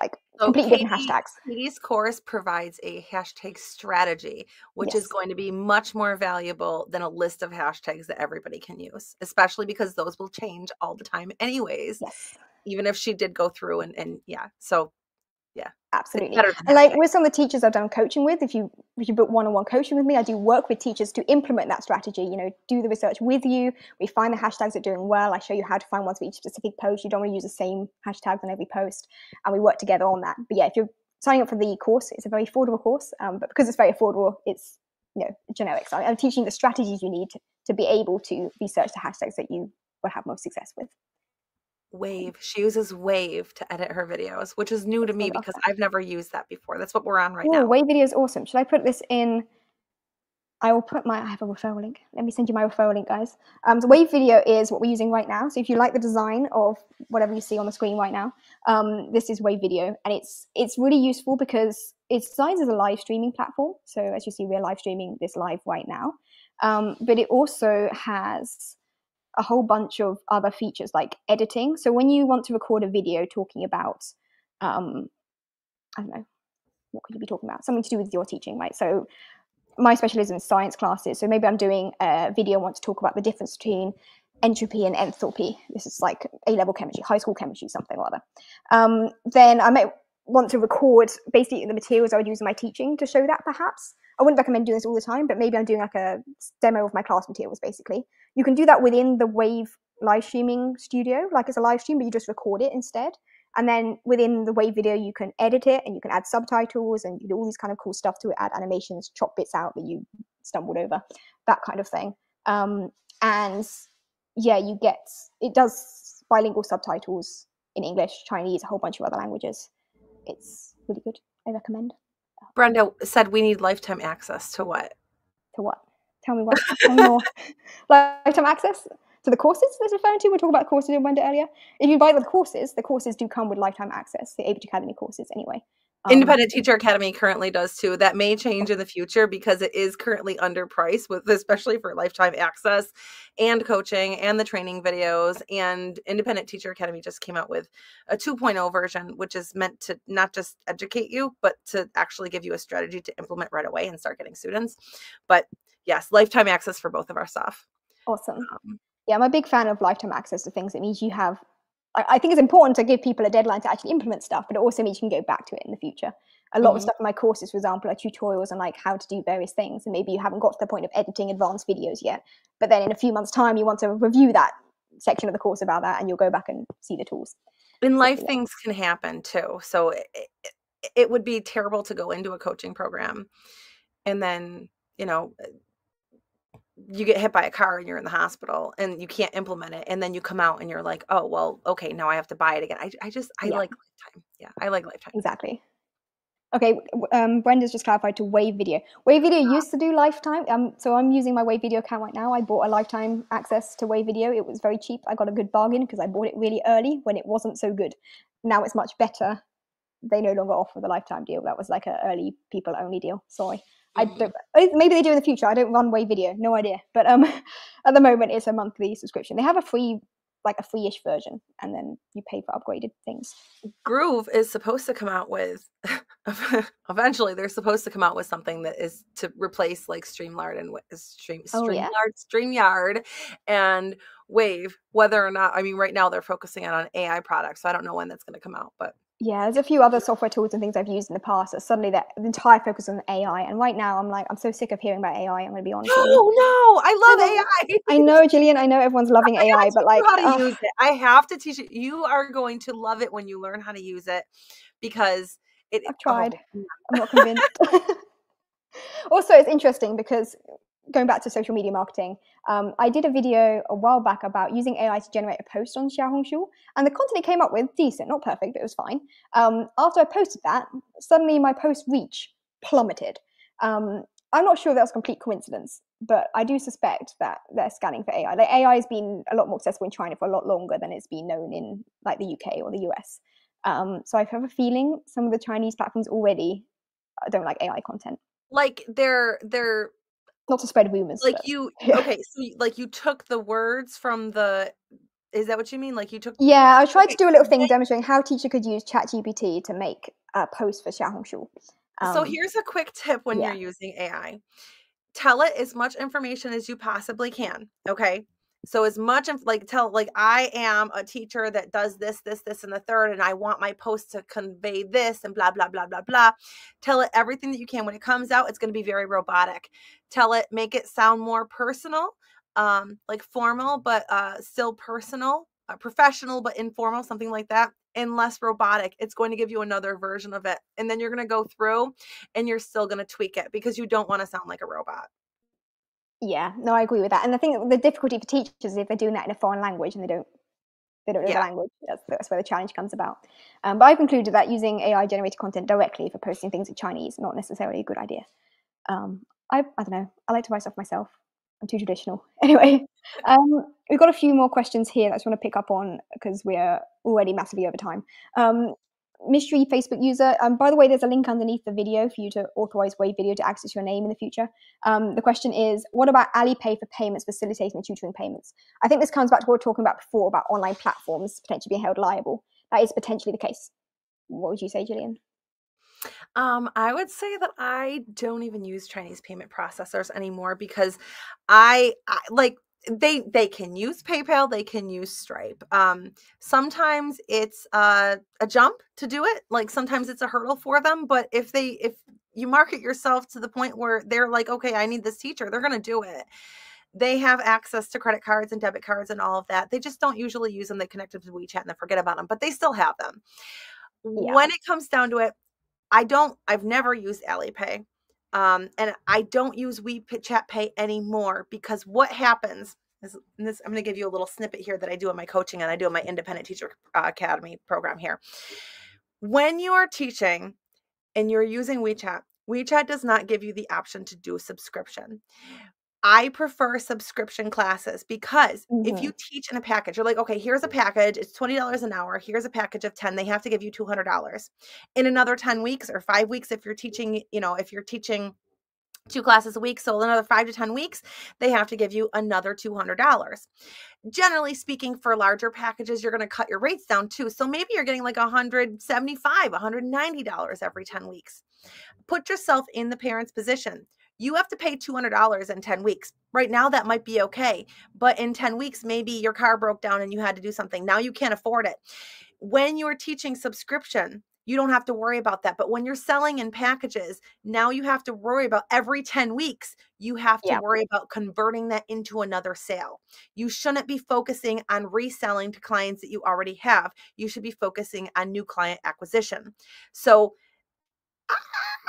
Like So completely different hashtags. Katie's course provides a hashtag strategy, which is going to be much more valuable than a list of hashtags that everybody can use, especially because those will change all the time, anyways. Yes, Even if she did go through and, and yeah, so absolutely. And like with some of the teachers I've done coaching with, if you if you book one-on-one coaching with me, I do work with teachers to implement that strategy. You know, do the research with you. We find the hashtags that are doing well. I show you how to find ones for each specific post. You don't want to use the same hashtags on every post, and we work together on that. But yeah, if you're signing up for the course, it's a very affordable course. Um, but because it's very affordable, it's you know generic. So I'm teaching the strategies you need to, to be able to research the hashtags that you will have most success with. Wave. She uses Wave to edit her videos, which is new to me because. I've never used that before. That's what we're on right Oh, now. Wave video is awesome. Should I put this in? I will put my. I have a referral link. Let me send you my referral link, guys. Um, so Wave video is what we're using right now. So if you like the design of whatever you see on the screen right now, um, this is Wave video, and it's it's really useful because it's designed as a live streaming platform. So as you see, we're live streaming this live right now, um, but it also has a whole bunch of other features like editing. So when you want to record a video talking about, um, I don't know, what could you be talking about? Something to do with your teaching, right? So my specialism is science classes. So maybe I'm doing a video, I want to talk about the difference between entropy and enthalpy. This is like A level chemistry, high school chemistry, something or other. Um, then I might want to record basically the materials I would use in my teaching to show that perhaps. I wouldn't recommend doing this all the time, but maybe I'm doing like a demo of my class materials basically. You can do that within the Wave live streaming studio, like it's a live stream, but you just record it instead. And then within the Wave video, you can edit it and you can add subtitles and you do all these kind of cool stuff to it, add animations, chop bits out that you stumbled over, that kind of thing. Um, and yeah, you get it does bilingual subtitles in English, Chinese, a whole bunch of other languages. It's really good. I recommend. Brenda said we need lifetime access to what? To what? Tell me what. More. Lifetime access to the courses that's referring to. We talked about courses in Wenda earlier. If you buy the courses, the courses do come with lifetime access. The Abridge Academy courses, anyway. Um, Independent Teacher Academy currently does too. That may change in the future because it is currently underpriced with especially for lifetime access and coaching and the training videos. And Independent Teacher Academy just came out with a 2.0 version, which is meant to not just educate you, but to actually give you a strategy to implement right away and start getting students. But yes, lifetime access for both of our stuff. Awesome. Um, Yeah, I'm a big fan of lifetime access to things. It means you have. I think it's important to give people a deadline to actually implement stuff, but it also means you can go back to it in the future. a lot Mhm. of stuff in my courses, for example, are tutorials on like how to do various things. And maybe you haven't got to the point of editing advanced videos yet. But then in a few months' time, you want to review that section of the course about that and you'll go back and see the tools. In life, yeah. things can happen too. So it, it, would be terrible to go into a coaching program and then, you know, you get hit by a car and you're in the hospital and you can't implement it. And then you come out and you're like, oh, well, okay, now I have to buy it again. I, I just, I Yeah. like lifetime. Yeah, I like lifetime. Exactly. Okay, um, Brenda's just clarified to Wave Video. Wave Video used to do lifetime. Um, so I'm using my Wave Video account right now. I bought a lifetime access to Wave Video. It was very cheap. I got a good bargain because I bought it really early when it wasn't so good. Now it's much better. They no longer offer the lifetime deal. That was like an early people only deal. Sorry. I Mhm. don't. uh, Maybe they do in the future. I don't run Wave Video. No idea. But um, at the moment, it's a monthly subscription. They have a free, like a free-ish version, and then you pay for upgraded things. Groove is supposed to come out with eventually they're supposed to come out with something that is to replace like StreamYard and Stream Oh, StreamYard, yeah. StreamYard and Wave. Whether or not I mean right now they're focusing on an AI product, so I don't know when that's going to come out, but Yeah, there's a few other software tools and things I've used in the past that suddenly that the entire focus on AI. And right now, I'm like, I'm so sick of hearing about AI. I'm going to be honest no, no, I love know. AI. I know, Jillian. I know everyone's loving I AI, but like, how to ugh, use it. I have to teach it. You are going to love it when you learn how to use it because it. I've oh, tried. man. I'm not convinced. also, it's interesting because going back to social media marketing, um, I did a video a while back about using AI to generate a post on Xiaohongshu, and the content it came up with decent, not perfect, but it was fine. Um, after I posted that, suddenly my post reach plummeted. Um, I'm not sure that was complete coincidence, but I do suspect that they're scanning for AI. Like AI has been a lot more accessible in China for a lot longer than it's been known in like the UK or the US. Um, so I have a feeling some of the Chinese platforms already uh, don't like AI content. Like they're they're Not to spread rumors. like you yeah. okay so you, like you took the words from the is that what you mean like you took Yeah, I tried to do a little thing demonstrating how a teacher could use ChatGPT to make a post for Xiaohongshu. so Um, here's a quick tip when yeah. you're using ai tell it as much information as you possibly can okay so as much inf- like tell like i am a teacher that does this this this and the third and i want my post to convey this and blah blah blah blah blah. Tell it everything that you can. When it comes out it's going to be very robotic. Tell it make it sound more personal um like formal but uh still personal uh, professional but informal something like that and less robotic. It's going to give you another version of it and then you're going to go through and you're still going to tweak it because you don't want to sound like a robot yeah, no, I agree with that. And I think the difficulty for teachers is if they're doing that in a foreign language and they don't they don't know Yeah. the language. That's, that's where the challenge comes about. Um, but I've concluded that using AI generated content directly for posting things in Chinese is not necessarily a good idea. Um, I I don't know. I like to write stuff myself. I'm too traditional. Anyway, um, we've got a few more questions here that I just want to pick up on because we're already massively over time. Um, mystery Facebook user. Um, by the way, there's a link underneath the video for you to authorize Wave Video to access your name in the future. Um, the question is, what about Alipay for payments, facilitating and tutoring payments? I think this comes back to what we were talking about before about online platforms potentially being held liable. That is potentially the case. What would you say, Jillian? Um, I would say that I don't even use Chinese payment processors anymore because I, I like they they can use PayPal, they can use Stripe. Um, sometimes it's uh, a jump to do it. Like sometimes it's a hurdle for them. But if they if you market yourself to the point where they're like, okay, I need this teacher, they're gonna do it. They have access to credit cards and debit cards and all of that. They just don't usually use them. They connect them to WeChat and they forget about them, but they still have them. Yeah. When it comes down to it, I don't. I've never used Alipay, um, and I don't use WeChat Pay anymore because what happens is, this I'm going to give you a little snippet here that I do in my coaching and I do in my Independent Teacher uh, Academy program here. When you are teaching and you're using WeChat, WeChat does not give you the option to do a subscription. I prefer subscription classes because if you mm-hmm. teach in a package, you're like, okay, here's a package, it's $20 an hour, here's a package of 10, they have to give you $200. In another 10 weeks or 5 weeks if you're teaching, you know, if you're teaching two classes a week, so another 5 to 10 weeks, they have to give you another $200. Generally speaking for larger packages, you're going to cut your rates down too. So maybe you're getting like 175, $190 every 10 weeks. Put yourself in the parent's position you have to pay $200 in 10 weeks. Right now, that might be okay. But in 10 weeks, maybe your car broke down and you had to do something. Now you can't afford it. When you're teaching subscription, you don't have to worry about that. But when you're selling in packages, now you have to worry about every 10 weeks, you have to Yeah. worry about converting that into another sale. You shouldn't be focusing on reselling to clients that you already have. You should be focusing on new client acquisition. So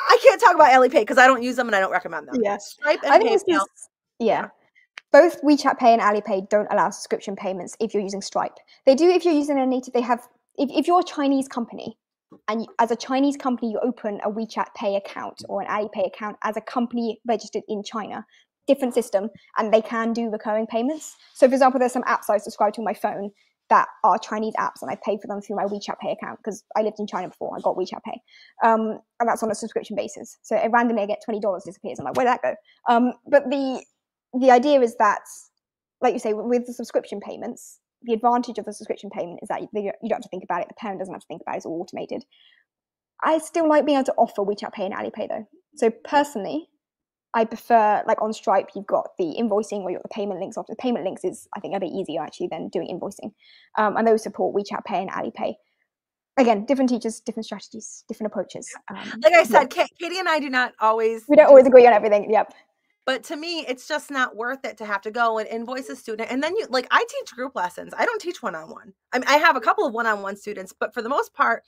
I can't talk about Alipay because I don't use them and I don't recommend them. Yeah. Stripe and I think PayPal. is yeah. Both WeChat Pay and Alipay don't allow subscription payments if you're using Stripe. They do if you're using a native. They have if, if you're a Chinese company and you, as a Chinese company you open a WeChat Pay account or an Alipay account as a company registered in China, different system, and they can do recurring payments. So, for example, there's some apps I subscribe to on my phone that are Chinese apps, and I pay for them through my WeChat Pay account because I lived in China before. I got WeChat Pay, um, and that's on a subscription basis. So, it randomly I get twenty dollars disappears. I'm like, where did that go? Um, but the the idea is that, like you say, with the subscription payments, the advantage of the subscription payment is that you, you don't have to think about it. The parent doesn't have to think about it. It's all automated. I still like being able to offer WeChat Pay and Alipay though. So personally, I prefer like on Stripe, you've got the invoicing or you've got the payment links. Often the payment links is I think a bit easier actually than doing invoicing, um, and those support WeChat Pay and Alipay. Again, different teachers, different strategies, different approaches. Um, Like I said, Ka- Katie and I do not always we don't always agree on everything. Yep. But to me it's just not worth it to have to go and invoice a mm. student and then you like i teach group lessons i don't teach one-on-one i mean i have a mm. couple of one-on-one students but for the most part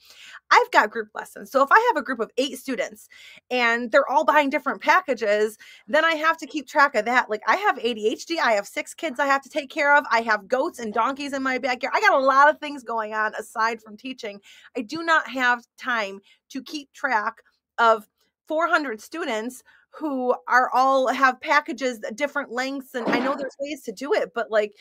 i've got group lessons so if i have a group of eight students and they're all buying different packages then i have to keep track of that like i have adhd i have six kids i have to take care of i have goats and donkeys in my backyard i got a lot of things going on aside from teaching i do not have time to keep track of 400 students who are all have packages at different lengths and i know there's ways to do it but like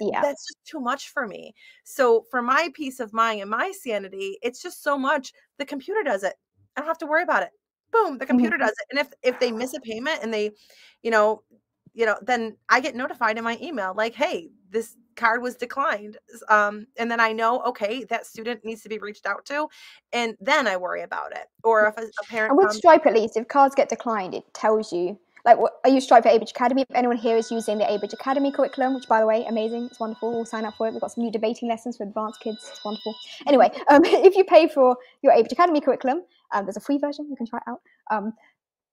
Yeah. that's just too much for me. So for my peace of mind and my sanity it's just so much the computer does it. I don't have to worry about it. Boom the mm-hmm. computer does it and if if they miss a payment and they you know you know then i get notified in my email like hey this card was declined um and then i know okay that student needs to be reached out to and then i worry about it or if a, a parent And with comes Stripe, at least, if cards get declined, it tells you. Like, what, I use Stripe for Abridge Academy. If anyone here is using the Abridge Academy curriculum, which, by the way, amazing, it's wonderful. We'll sign up for it. We've got some new debating lessons for advanced kids. It's wonderful. Anyway, um, if you pay for your Abridge Academy curriculum, um, there's a free version. You can try it out. Um,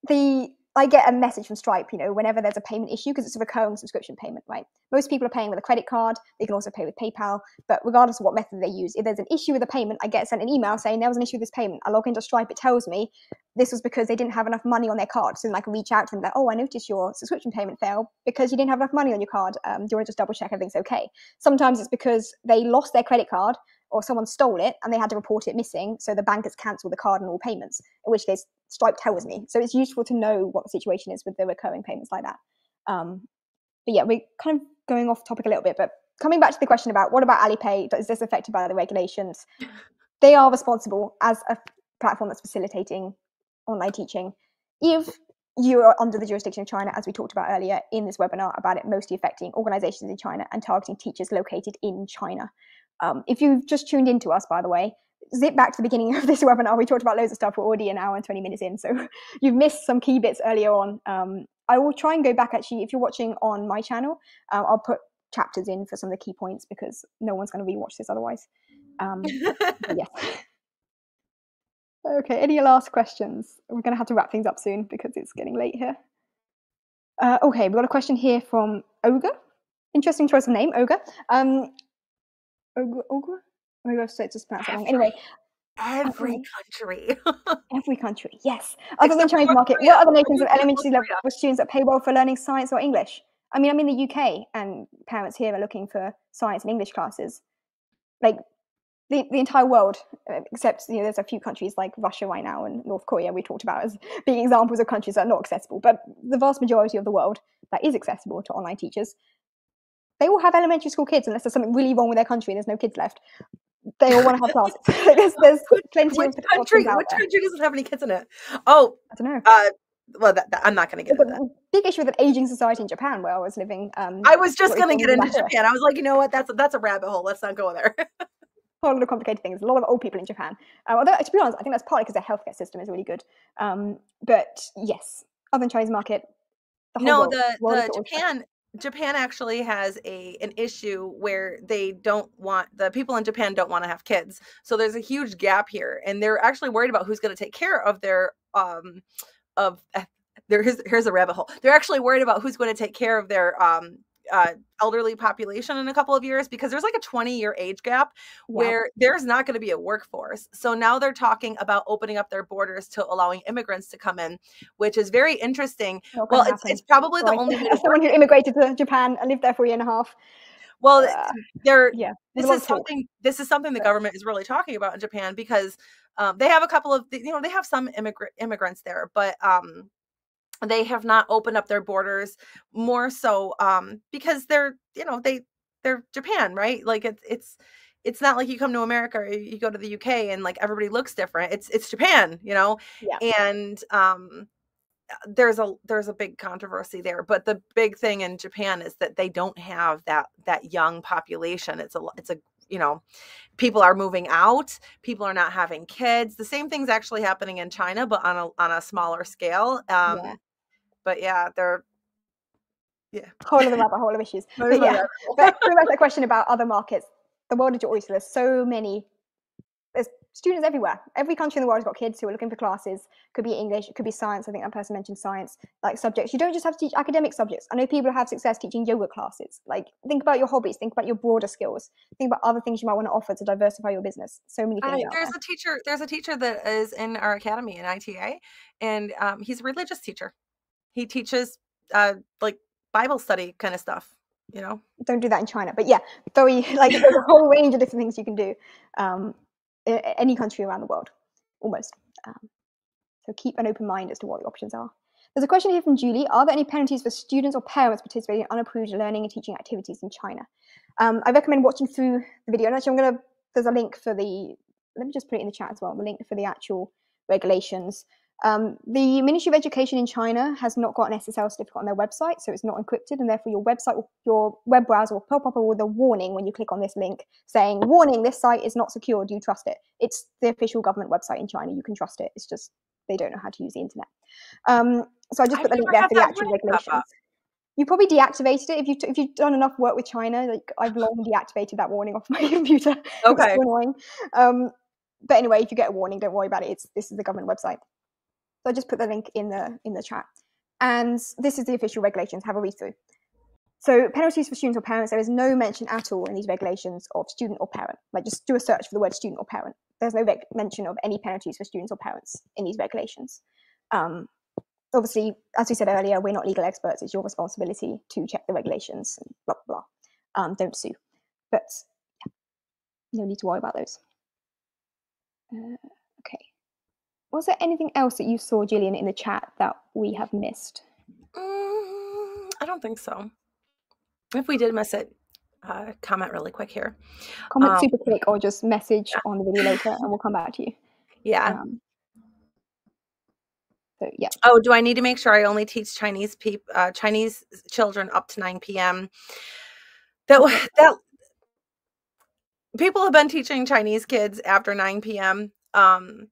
the I get a message from Stripe, you know, whenever there's a payment issue because it's a recurring subscription payment, right? Most people are paying with a credit card. They can also pay with PayPal, but regardless of what method they use, if there's an issue with a payment, I get sent an email saying there was an issue with this payment. I log into Stripe, it tells me this was because they didn't have enough money on their card. So then I can reach out to them like, oh, I noticed your subscription payment failed because you didn't have enough money on your card. Um, do you want to just double check everything's okay? Sometimes it's because they lost their credit card or someone stole it and they had to report it missing. So the bank has cancelled the card and all payments, in which case Stripe tells me. So it's useful to know what the situation is with the recurring payments like that. Um, but yeah, we're kind of going off topic a little bit, but coming back to the question about what about Alipay? Is this affected by the regulations? They are responsible as a platform that's facilitating online teaching. If you are under the jurisdiction of China, as we talked about earlier in this webinar, about it mostly affecting organizations in China and targeting teachers located in China. Um, if you've just tuned into us, by the way, zip back to the beginning of this webinar. We talked about loads of stuff. We're already an hour and 20 minutes in, so you've missed some key bits earlier on. Um, I will try and go back actually. If you're watching on my channel, um, I'll put chapters in for some of the key points because no one's going to rewatch this otherwise. Um, yes. Okay, any last questions? We're going to have to wrap things up soon because it's getting late here. Uh, okay, we've got a question here from Ogre. Interesting choice of name, Ogre. Um, Ogre, Ogre? Maybe I've said just pronounced wrong. Anyway, every Okay. country every country, yes. Other than Except for Chinese market, Korea. what other nations do have you think of elementary level students that pay well for learning science or English? I mean, I'm in the UK and parents here are looking for science and English classes. Like the, the entire world, uh, except you know, there's a few countries like Russia right now and North Korea we talked about as being examples of countries that are not accessible. But the vast majority of the world that is accessible to online teachers, they all have elementary school kids unless there's something really wrong with their country and there's no kids left. They all want to have classes. there's, there's plenty which of country which there. country doesn't have any kids in it oh I don't know. uh well that, that- i'm not going to get into that big issue with an aging society in Japan where I was living. Um, i was just going to get into japan i was like you know what that's that's a rabbit hole let's not go there a lot of complicated things. A lot of old people in Japan. Um, although, to be honest, I think that's partly because their healthcare system is really good. Um, but yes, other than Chinese market, the whole no world, the world the japan Japan actually has a an issue where they don't want the people in Japan don't want to have kids. So there's a huge gap here and they're actually worried about who's going to take care of their um of eh, there here's here's a rabbit hole. They're actually worried about who's going to take care of their um uh, elderly population in a couple of years because there's like a 20 year age gap yeah. where there's not going to be a workforce. So now they're talking about opening up their borders to allowing immigrants to come in, which is very interesting. Well, it's, it's, probably the only someone who immigrated to Japan and lived there for a year and a half. Well, uh, there. Yeah, this is something. This is something the government is really talking about in Japan because um, they have a couple of you know they have some immigrant immigrants there, but um, they have not opened up their borders more so um because they're you know they they're japan right? Like it's it's it's not like you come to america or you go to the uk and like everybody looks different. It's it's japan you know? Yeah. and um there's a there's a big controversy there but the big thing in japan is that they don't have that that young population. It's a it's a you know people are moving out people are not having kids. The same thing's actually happening in china but on a on a smaller scale um yeah but yeah, they're yeah. Whole of the rabbit hole of issues. but yeah, but going back to the question about other markets, the world is your oyster. There's so many. There's students everywhere. Every country in the world has got kids who are looking for classes. Could be English, it could be science. I think that person mentioned science, like subjects. You don't just have to teach academic subjects. I know people have success teaching yoga classes. Like think about your hobbies, think about your broader skills, think about other things you might want to offer to diversify your business. So many things. there's there. a teacher. There's a teacher that is in our academy in ITA, and um, he's a religious teacher he teaches uh like Bible study kind of stuff, you know. Don't do that in China, but yeah, very like there's a whole range of different things you can do. Um, any country around the world, almost. Um, so keep an open mind as to what the options are. There's a question here from Julie. Are there any penalties for students or parents participating in unapproved learning and teaching activities in China? Um, I recommend watching through the video. And actually, I'm going to, there's a link for the, let me just put it in the chat as well, the link for the actual regulations. Um, the Ministry of Education in China has not got an SSL certificate on their website, so it's not encrypted, and therefore your website, your web browser will pop up with a warning when you click on this link saying, "Warning: This site is not secure. Do you trust it?" It's the official government website in China. You can trust it. It's just they don't know how to use the internet. Um, so I just put the link there for the actual regulations. You probably deactivated it if you if you've done enough work with China. Like I've long deactivated that warning off my computer. Okay. it's so annoying. Um, but anyway, if you get a warning, don't worry about it. It's this is the government website. So I just put the link in the in the chat. And this is the official regulations. Have a read through. So penalties for students or parents, there is no mention at all in these regulations of student or parent. Like just do a search for the word student or parent. There's no mention of any penalties for students or parents in these regulations. Um, obviously, as we said earlier, we're not legal experts. It's your responsibility to check the regulations blah, blah, blah. Um, don't sue. But yeah, no need to worry about those. Uh, okay. Was there anything else that you saw, Jillian, in the chat that we have missed? Mm, I don't think so. If we did miss it, uh, comment really quick here. Comment um, super quick or just message on the video later and we'll come back to you. Yeah. Um, so yeah. Oh, do I need to make sure I only teach Chinese people, uh, Chinese children up to 9 p.m.? That that people have been teaching Chinese kids after 9 p.m. Um,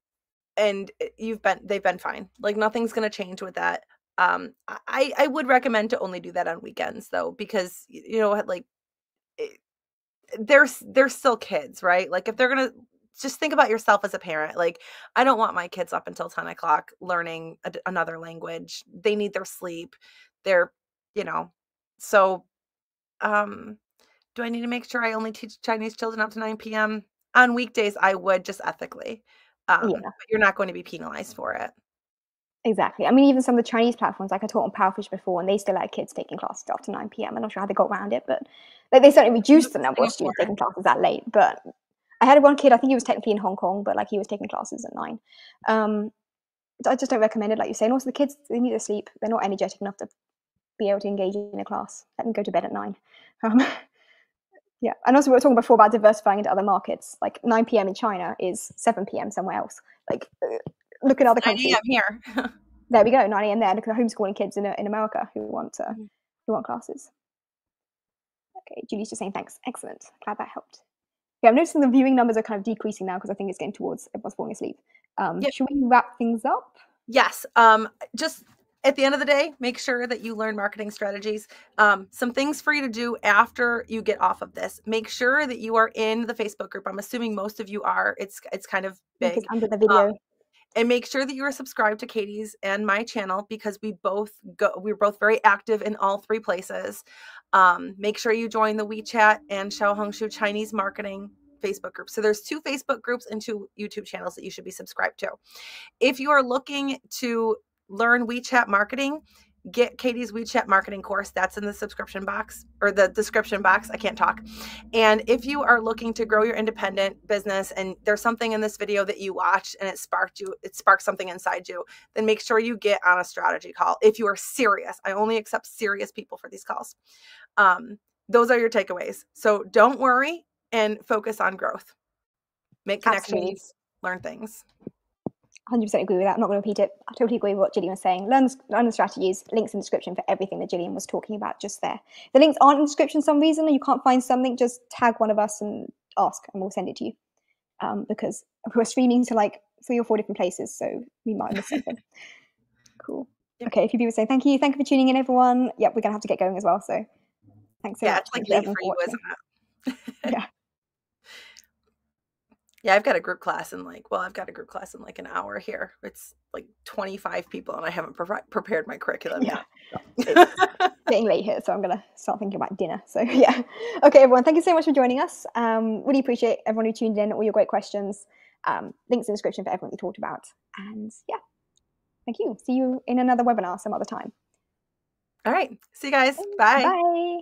and eh, you've been they've been fine like nothing's going to change with that um i i would recommend to only do that on weekends though because you know like it, eh, they're they're still kids right? Like if they're gonna just think about yourself as a parent like i don't want my kids up until 10 o'clock learning a, another language they need their sleep they're you know so um do i need to make sure i only teach chinese children up to 9 p.m on weekdays i would just ethically um, yeah. but you're not going to be penalized for it. Exactly. I mean, even some of the Chinese platforms, like I taught on Palfish before, and they still had kids taking classes after 9 p.m. I'm not sure how they got around it, but like, they certainly reduced the number of students taking classes that late. But I had one kid, I think he was technically in Hong Kong, but like he was taking classes at nine. Um, I just don't recommend it, like you say. And also, the kids, they need to sleep. They're not energetic enough to be able to engage in a class. Let them go to bed at nine. Um, yeah, and also we were talking before about diversifying into other markets. Like 9 p.m. in China is 7 p.m. somewhere else. Like, uh, look at other countries. 9 here. there we go, 9 a.m. there. Look at the homeschooling kids in in America who want uh, mm. who want classes. Okay, Julie's just saying thanks. Excellent. Glad that helped. Yeah, I'm noticing the viewing numbers are kind of decreasing now because I think it's getting towards everyone's falling asleep. Um, yep. Should we wrap things up? Yes. Um, just at the end of the day, make sure that you learn marketing strategies. Um, some things for you to do after you get off of this. Make sure that you are in the Facebook group. I'm assuming most of you are. It's it's kind of big. under the video. Um, and make sure that you are subscribed to Katie's and my channel because we both go we're both very active in all three places. Um, make sure you join the WeChat and Xiaohongshu Chinese marketing Facebook group. So there's two Facebook groups and two YouTube channels that you should be subscribed to. If you are looking to learn WeChat marketing, get Katie's WeChat marketing course. That's in the subscription box or the description box. I can't talk. And if you are looking to grow your independent business and there's something in this video that you watched and it sparked you, it sparked something inside you, then make sure you get on a strategy call. If you are serious, I only accept serious people for these calls. Um, those are your takeaways. So don't worry and focus on growth. Make connections, learn things. 100% agree with that. I'm not going to repeat it. I totally agree with what Jillian was saying. Learn, learn the strategies, links in the description for everything that Jillian was talking about just there. The links aren't in the description for some reason and you can't find something, just tag one of us and ask and we'll send it to you. Um, because we're streaming to like three or four different places, so we might miss something. cool. Okay, if you people say thank you. Thank you for tuning in, everyone. Yep, we're going to have to get going as well, so thanks so yeah, much. it's like late for you, isn't it? yeah. Yeah, I've got a group class in like, well, I've got a group class in like an hour here. It's like 25 people and I haven't pre- prepared my curriculum yeah. yet. getting late here, so I'm going to start thinking about dinner. So, yeah. Okay, everyone, thank you so much for joining us. Um, really appreciate everyone who tuned in, all your great questions. Um, links in the description for everyone we talked about. And yeah, thank you. See you in another webinar some other time. All right. See you guys. Bye. Bye.